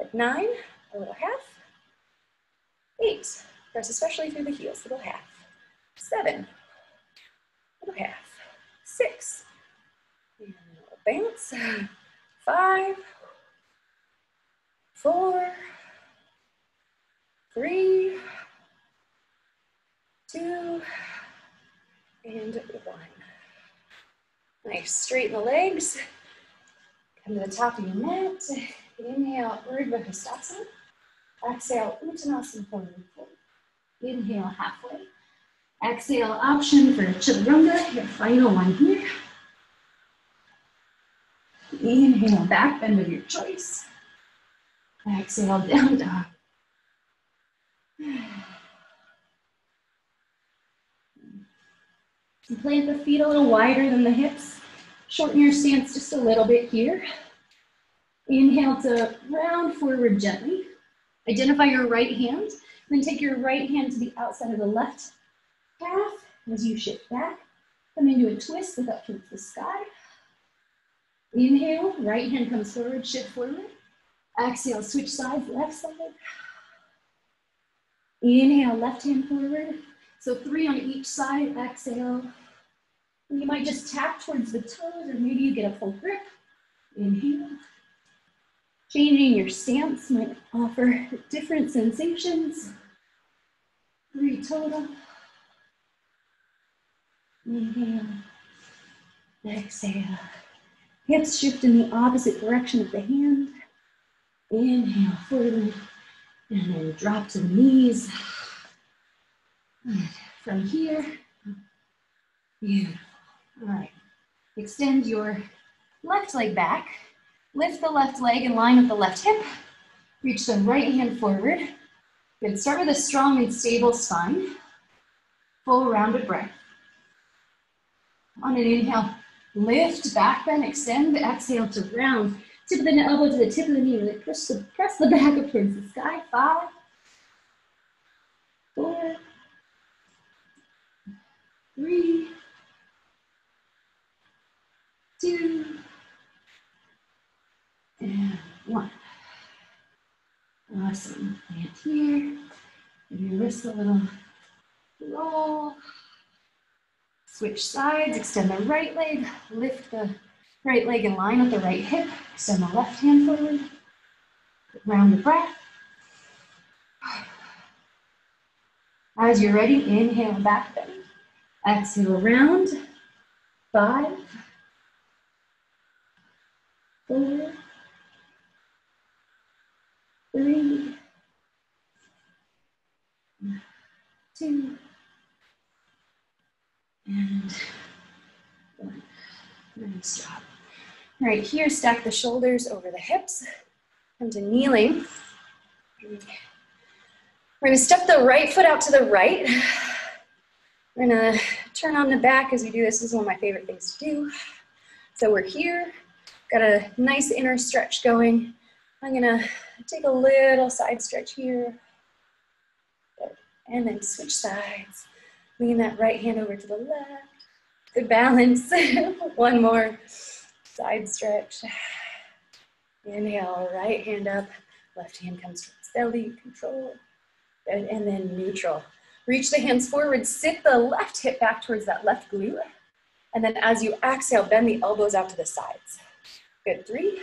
At nine, a little half. Eight, press especially through the heels, little half. Seven, half six, bounce, five, four, three, two, and one. Nice, straighten the legs. Come to the top of your mat. Inhale, Urdhva Hastasana. Exhale, Uttanasana forward. Inhale, halfway. Exhale, option for Chaturanga, your final one here. Inhale, back bend of your choice. Exhale, down dog. plant the feet a little wider than the hips. Shorten your stance just a little bit here. Inhale to round forward gently. Identify your right hand, then take your right hand to the outside of the left calf as you shift back. Come into a twist, look up towards the sky. Inhale, right hand comes forward, shift forward. Exhale, switch sides, left side. Inhale, left hand forward. So three on each side, exhale. And you might just tap towards the toes, or maybe you get a full grip. Inhale. Changing your stance might offer different sensations. Three total. Inhale. Exhale. Hips shift in the opposite direction of the hand. Inhale forward. And then drop to the knees. From here, beautiful. All right. Extend your left leg back. Lift the left leg in line with the left hip. Reach the right hand forward. Good. Start with a strong and stable spine. Full rounded breath. On an inhale, lift, back bend, extend. The exhale to round. Tip of the elbow to the tip of the knee. Really push the, press the back up towards the sky. Five, four, three, two, and one. Awesome. Plant here. Give your wrist a little roll. Switch sides, extend the right leg, lift the right leg in line with the right hip, extend the left hand forward, round the breath. As you're ready, inhale, back bend. Exhale, round. Five, four, three, two, and one. Nice job. All right, here, stack the shoulders over the hips. Come to kneeling. We're gonna step the right foot out to the right. We're gonna turn on the back as we do this. This is one of my favorite things to do. So we're here, got a nice inner stretch going. I'm gonna take a little side stretch here. And then switch sides. Lean that right hand over to the left. Good balance. One more side stretch. Inhale, right hand up, left hand comes towards belly, control. And then neutral. Reach the hands forward, sit the left hip back towards that left glute. And then as you exhale, bend the elbows out to the sides. Good, three.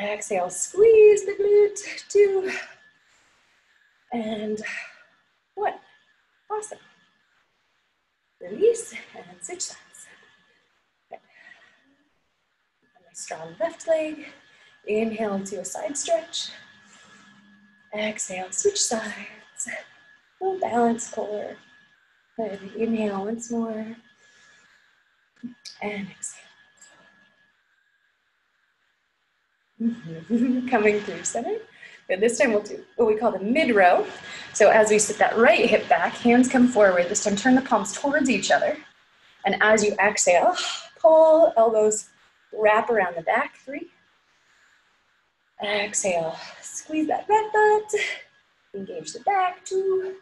Exhale, squeeze the glute, two. And one. Awesome. Release and switch sides. Strong left leg. Inhale into a side stretch. Exhale, switch sides. Full balance core. Good. Inhale once more. And exhale. Coming through center. Good. This time we'll do what we call the mid row. So as we sit that right hip back, hands come forward. This time turn the palms towards each other. And as you exhale, pull elbows, wrap around the back. Three. Exhale, squeeze that red butt. Engage the back. Two.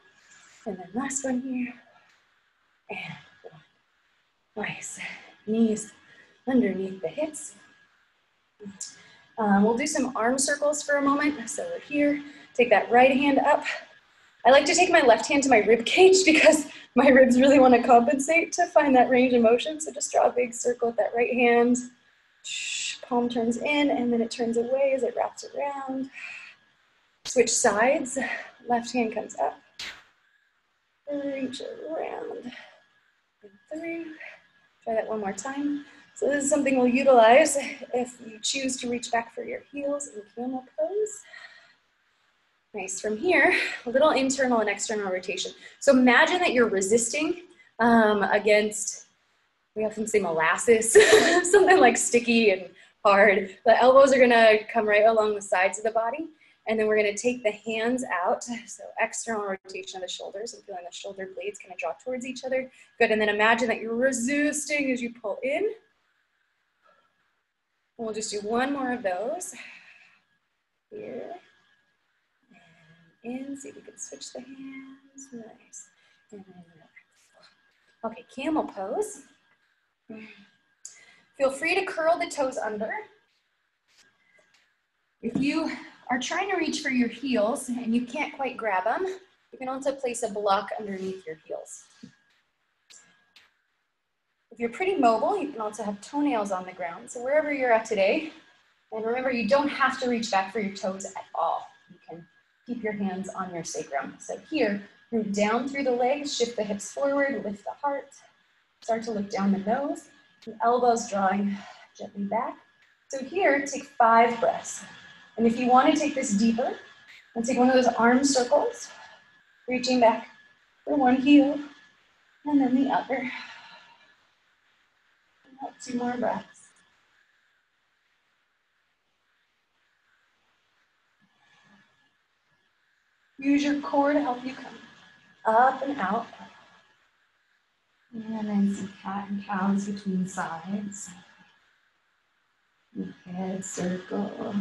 And then last one here. And one. Nice. Knees underneath the hips. Um, we'll do some arm circles for a moment. So we're here. Take that right hand up. I like to take my left hand to my rib cage because my ribs really want to compensate to find that range of motion. So just draw a big circle with that right hand. Palm turns in and then it turns away as it wraps around. Switch sides. Left hand comes up. Reach around. And. Try that one more time. So this is something we'll utilize if you choose to reach back for your heels in camel pose. Nice, from here, a little internal and external rotation. So imagine that you're resisting um, against, we often say molasses, something like sticky and hard. The elbows are gonna come right along the sides of the body. And then we're gonna take the hands out. So external rotation of the shoulders. I'm feeling the shoulder blades kind of draw towards each other. Good, and then imagine that you're resisting as you pull in. We'll just do one more of those. Here. And in, see if we can switch the hands. Nice. And then Okay, camel pose. Feel free to curl the toes under. If you are trying to reach for your heels and you can't quite grab them, you can also place a block underneath your heels. You're pretty mobile, you can also have toenails on the ground. So wherever you're at today, and remember, you don't have to reach back for your toes at all. You can keep your hands on your sacrum. So here, move down through the legs, shift the hips forward, lift the heart. Start to look down the nose, the elbows drawing gently back. So here, take five breaths. And if you want to take this deeper, and take one of those arm circles, reaching back for one heel, and then the other. Two more breaths. Use your core to help you come up and out. And then some cat and cows between sides. Head circle.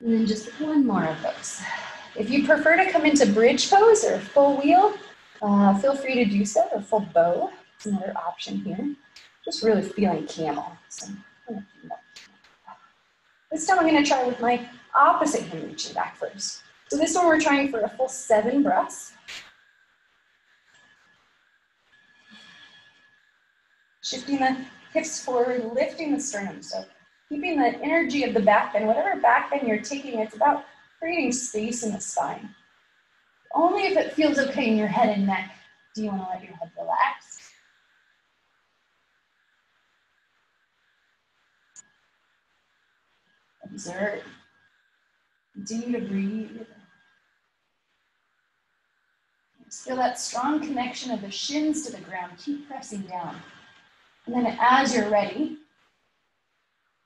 And then just one more of those. If you prefer to come into bridge pose or full wheel, uh, feel free to do so, or full bow. Another option here. Just really feeling camel. So, this time I'm gonna try with my opposite hand reaching back first. So this one we're trying for a full seven breaths. Shifting the hips forward, lifting the sternum. So keeping the energy of the back bend, whatever back bend you're taking, it's about creating space in the spine. Only if it feels okay in your head and neck do you want to let your head relax. Observe. Continue to breathe. Feel that strong connection of the shins to the ground. Keep pressing down. And then as you're ready,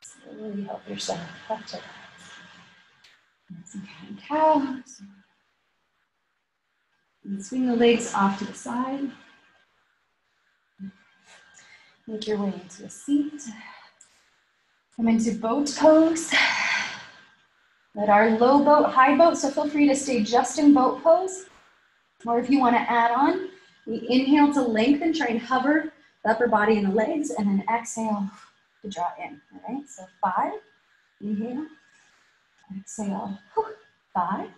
slowly help yourself up to some cat and cows. And swing the legs off to the side. Make your way into a seat. Come into boat pose. Let our low boat, high boat, so feel free to stay just in boat pose. Or if you want to add on, we inhale to lengthen, try and hover the upper body and the legs, and then exhale to draw in. All right, so five, inhale, exhale, five,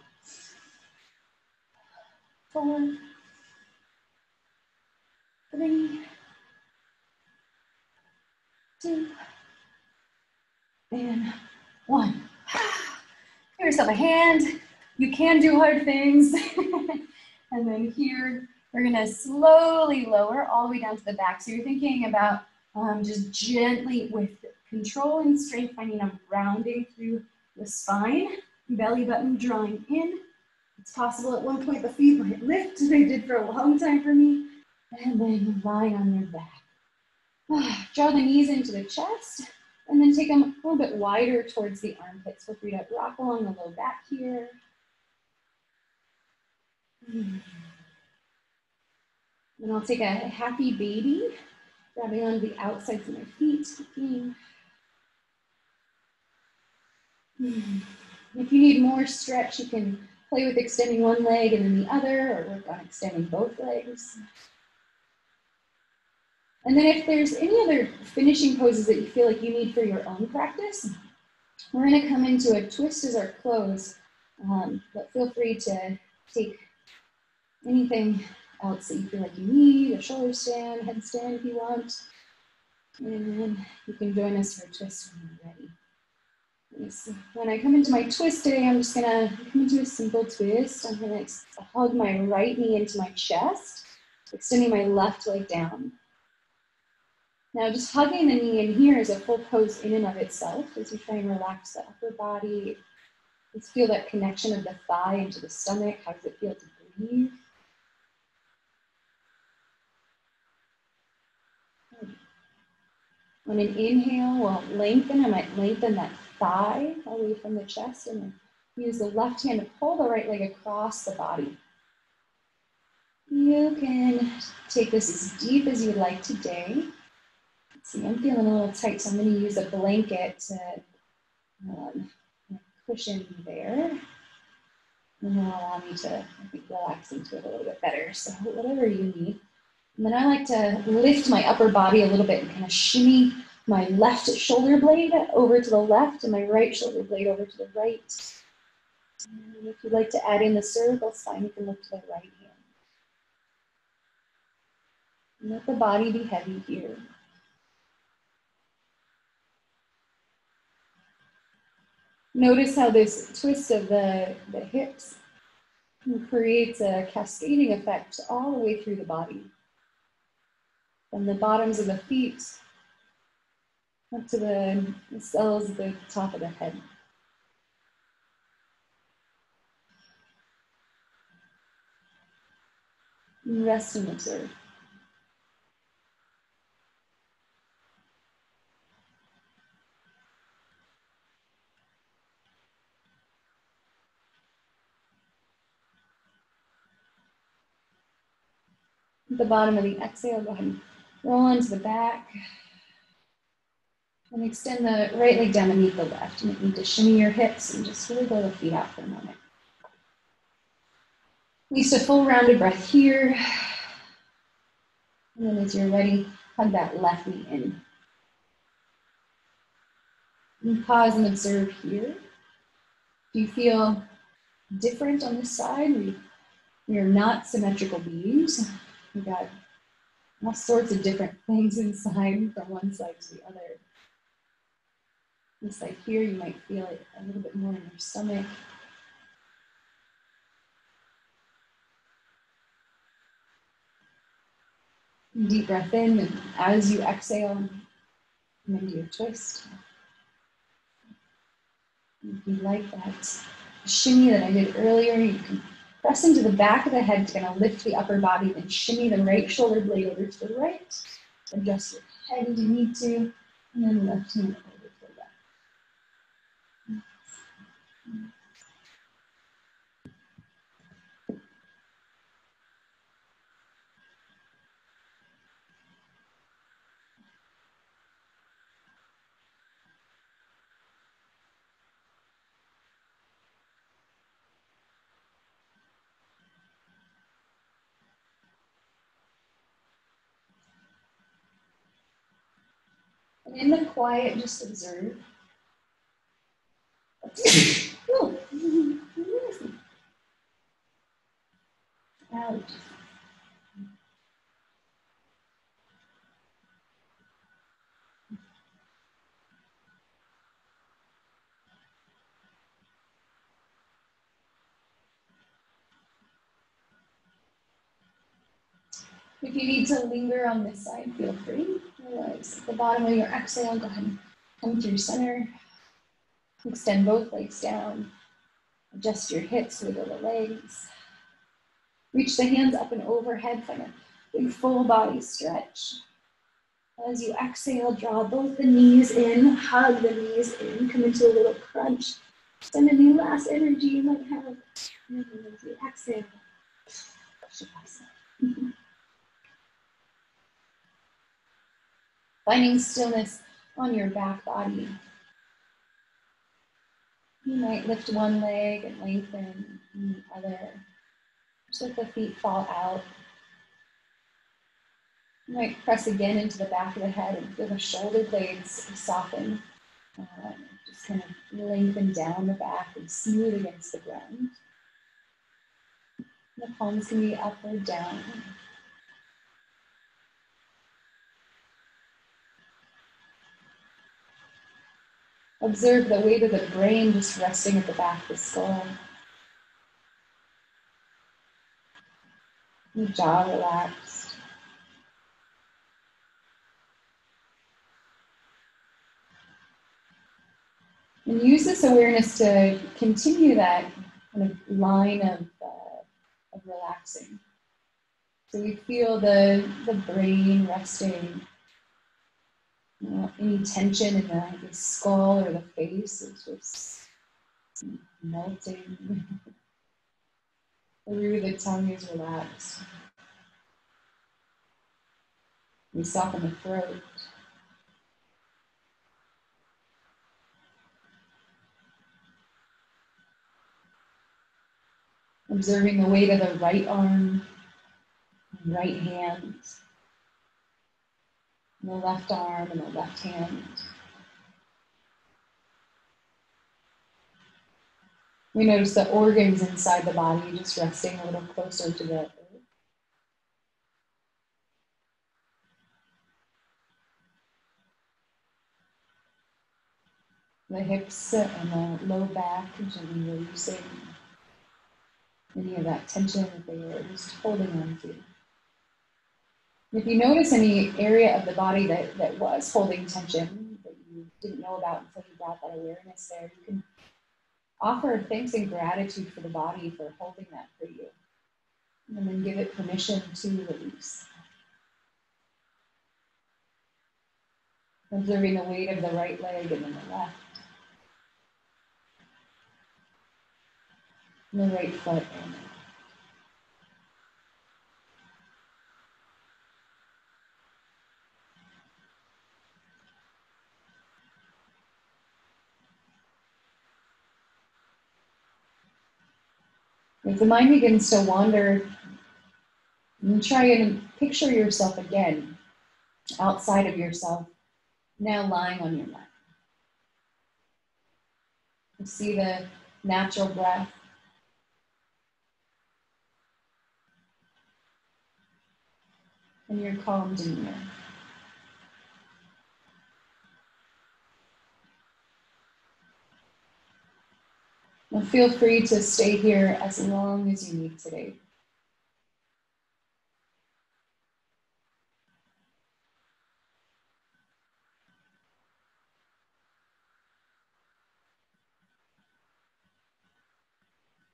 four, three, two, and one. Give yourself a hand. You can do hard things. and then here, we're gonna slowly lower all the way down to the back. So you're thinking about um, just gently with control and strength, finding a rounding through the spine, belly button drawing in. It's possible at one point the feet might lift, they did for a long time for me, and then lie on your back. Draw the knees into the chest, and then take them a little bit wider towards the armpits. Feel free to rock along the low back here. And I'll take a happy baby, grabbing onto the outsides of my feet. If you need more stretch, you can play with extending one leg and then the other, or work on extending both legs. And then if there's any other finishing poses that you feel like you need for your own practice, we're gonna come into a twist as our close, um, but feel free to take anything else that you feel like you need, a shoulder stand, headstand if you want. And then you can join us for a twist when you're ready. When I come into my twist today, I'm just gonna come into a simple twist. I'm gonna hug my right knee into my chest, extending my left leg down. Now, just hugging the knee in here is a full pose in and of itself as you try and relax the upper body. Let's feel that connection of the thigh into the stomach. How does it feel to breathe? On an inhale, we'll lengthen. I might lengthen that thigh away from the chest and use the left hand to pull the right leg across the body. You can take this as deep as you'd like today. See, I'm feeling a little tight, so I'm going to use a blanket to um, cushion there. And that'll allow me to, I think, relax into it a little bit better. So whatever you need. And then I like to lift my upper body a little bit and kind of shimmy my left shoulder blade over to the left and my right shoulder blade over to the right. And if you'd like to add in the cervical spine, you can look to the right hand. And let the body be heavy here. Notice how this twist of the, the hips creates a cascading effect all the way through the body. From the bottoms of the feet up to the cells at the top of the head. Rest and observe. The bottom of the exhale, go ahead and roll onto the back. And extend the right leg down meet the left. And you need to shimmy your hips and just really blow the feet out for a moment. At least a full rounded breath here. And then as you're ready, hug that left knee in. And pause and observe here. Do you feel different on this side? We, we are not symmetrical beings. We've got all sorts of different things inside from one side to the other. This side here, you might feel it a little bit more in your stomach. Deep breath in, and as you exhale, into your twist. If you like that shimmy that I did earlier, you can Press into the back of the head to kind of lift the upper body, then shimmy the right shoulder blade over to the right. Adjust your head if you need to, and then left hand in the quiet, just observe. Out. You need to linger on this side, feel free. Otherwise, at the bottom of your exhale, go ahead and come your center. Extend both legs down. Adjust your hips, wiggle the legs. Reach the hands up and overhead, find a big full body stretch. As you exhale, draw both the knees in, hug the knees in, come into a little crunch. Send any last energy you might have. As you exhale. Finding stillness on your back body. You might lift one leg and lengthen the other. Just let the feet fall out. You might press again into the back of the head and feel the shoulder blades soften. Uh, just kind of lengthen down the back and smooth against the ground. The palms can be up or down. Observe the weight of the brain just resting at the back of the skull. The jaw relaxed. And use this awareness to continue that kind of line of, uh, of relaxing. So we feel the, the brain resting Know, any tension in the, the skull or the face is just melting. Through the tongue is relaxed. We soften the throat. Observing the weight of the right arm, right hand, the left arm and the left hand. We notice the organs inside the body just resting a little closer to the earth. The hips and the low back gently releasing any of that tension that they were just holding on to. If you notice any area of the body that, that was holding tension that you didn't know about until you brought that awareness there, you can offer thanks and gratitude for the body for holding that for you. And then give it permission to release. Observing the weight of the right leg and then the left. And the right foot in. If the mind begins to wander, try and picture yourself again outside of yourself, now lying on your mat. You see the natural breath. And your calm demeanor. And feel free to stay here as long as you need today.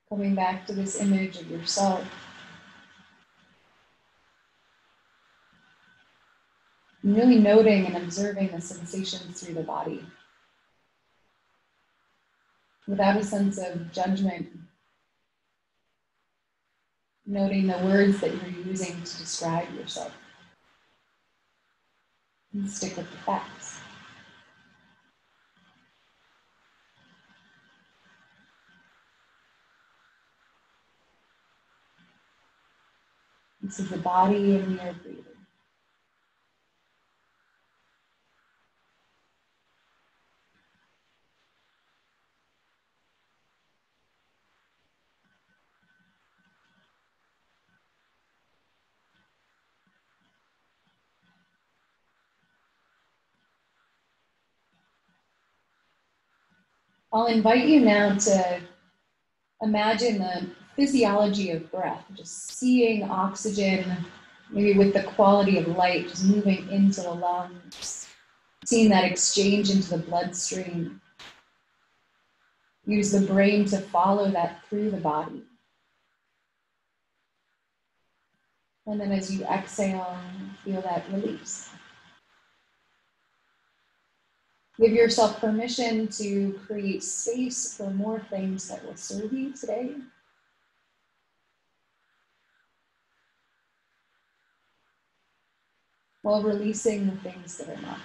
Coming back to this image of yourself. And really noting and observing the sensations through the body without a sense of judgment, noting the words that you're using to describe yourself. And stick with the facts. This is the body and are breathing. I'll invite you now to imagine the physiology of breath, just seeing oxygen, maybe with the quality of light, just moving into the lungs, seeing that exchange into the bloodstream. Use the brain to follow that through the body. And then as you exhale, feel that release. Give yourself permission to create space for more things that will serve you today. While releasing the things that are not.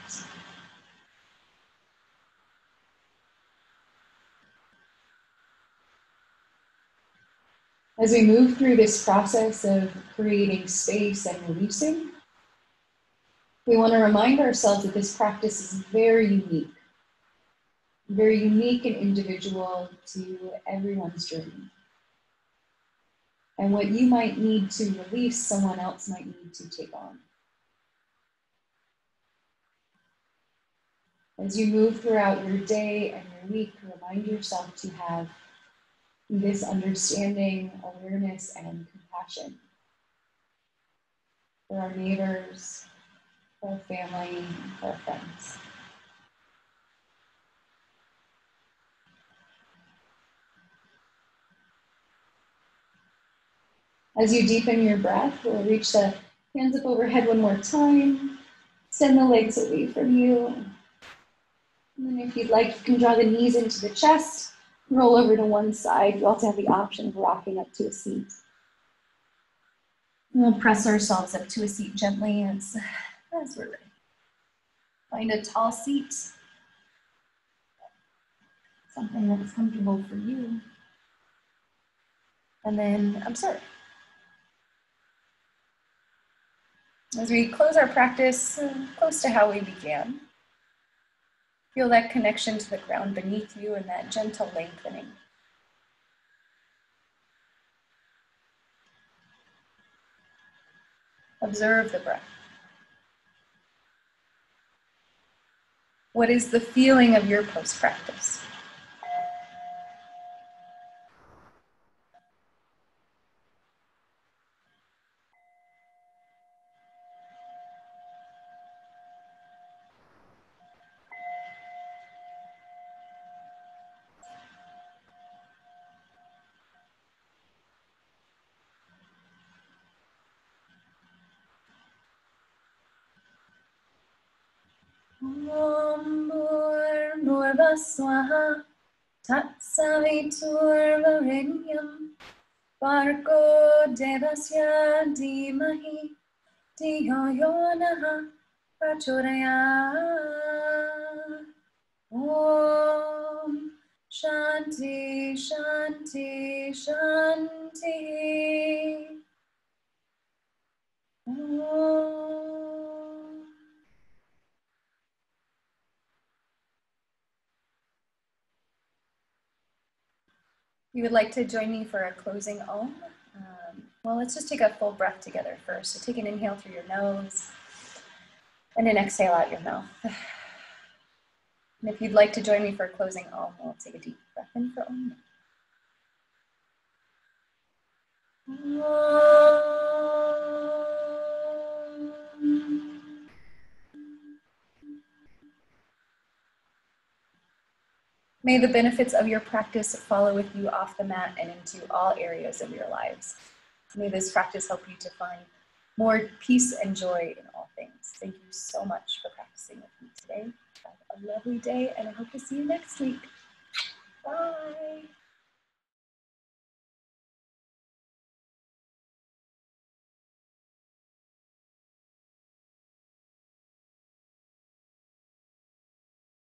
As we move through this process of creating space and releasing, we want to remind ourselves that this practice is very unique, very unique and individual to everyone's journey. And what you might need to release, someone else might need to take on. As you move throughout your day and your week, remind yourself to have this understanding, awareness, and compassion for our neighbors, or family or friends. As you deepen your breath, we'll reach the hands up overhead one more time. Send the legs away from you. And then if you'd like, you can draw the knees into the chest, roll over to one side. You also have the option of rocking up to a seat. And we'll press ourselves up to a seat gently as as we're ready. Find a tall seat, something that's comfortable for you. And then observe. As we close our practice close to how we began, feel that connection to the ground beneath you and that gentle lengthening. Observe the breath. What is the feeling of your post practice? स्वाहा तत्सवितुर्वरेण्यं भर्गो देवस्य धीमहि धियो यो नः प्रचोदयात् ॐ शान्ति शान्ति शान्तिः ॐ you would like to join me for a closing om, um, well, let's just take a full breath together first. So take an inhale through your nose and an exhale out your mouth. And if you'd like to join me for a closing om, we'll take a deep breath in for om. May the benefits of your practice follow with you off the mat and into all areas of your lives. May this practice help you to find more peace and joy in all things. Thank you so much for practicing with me today. Have a lovely day, and I hope to see you next week. Bye.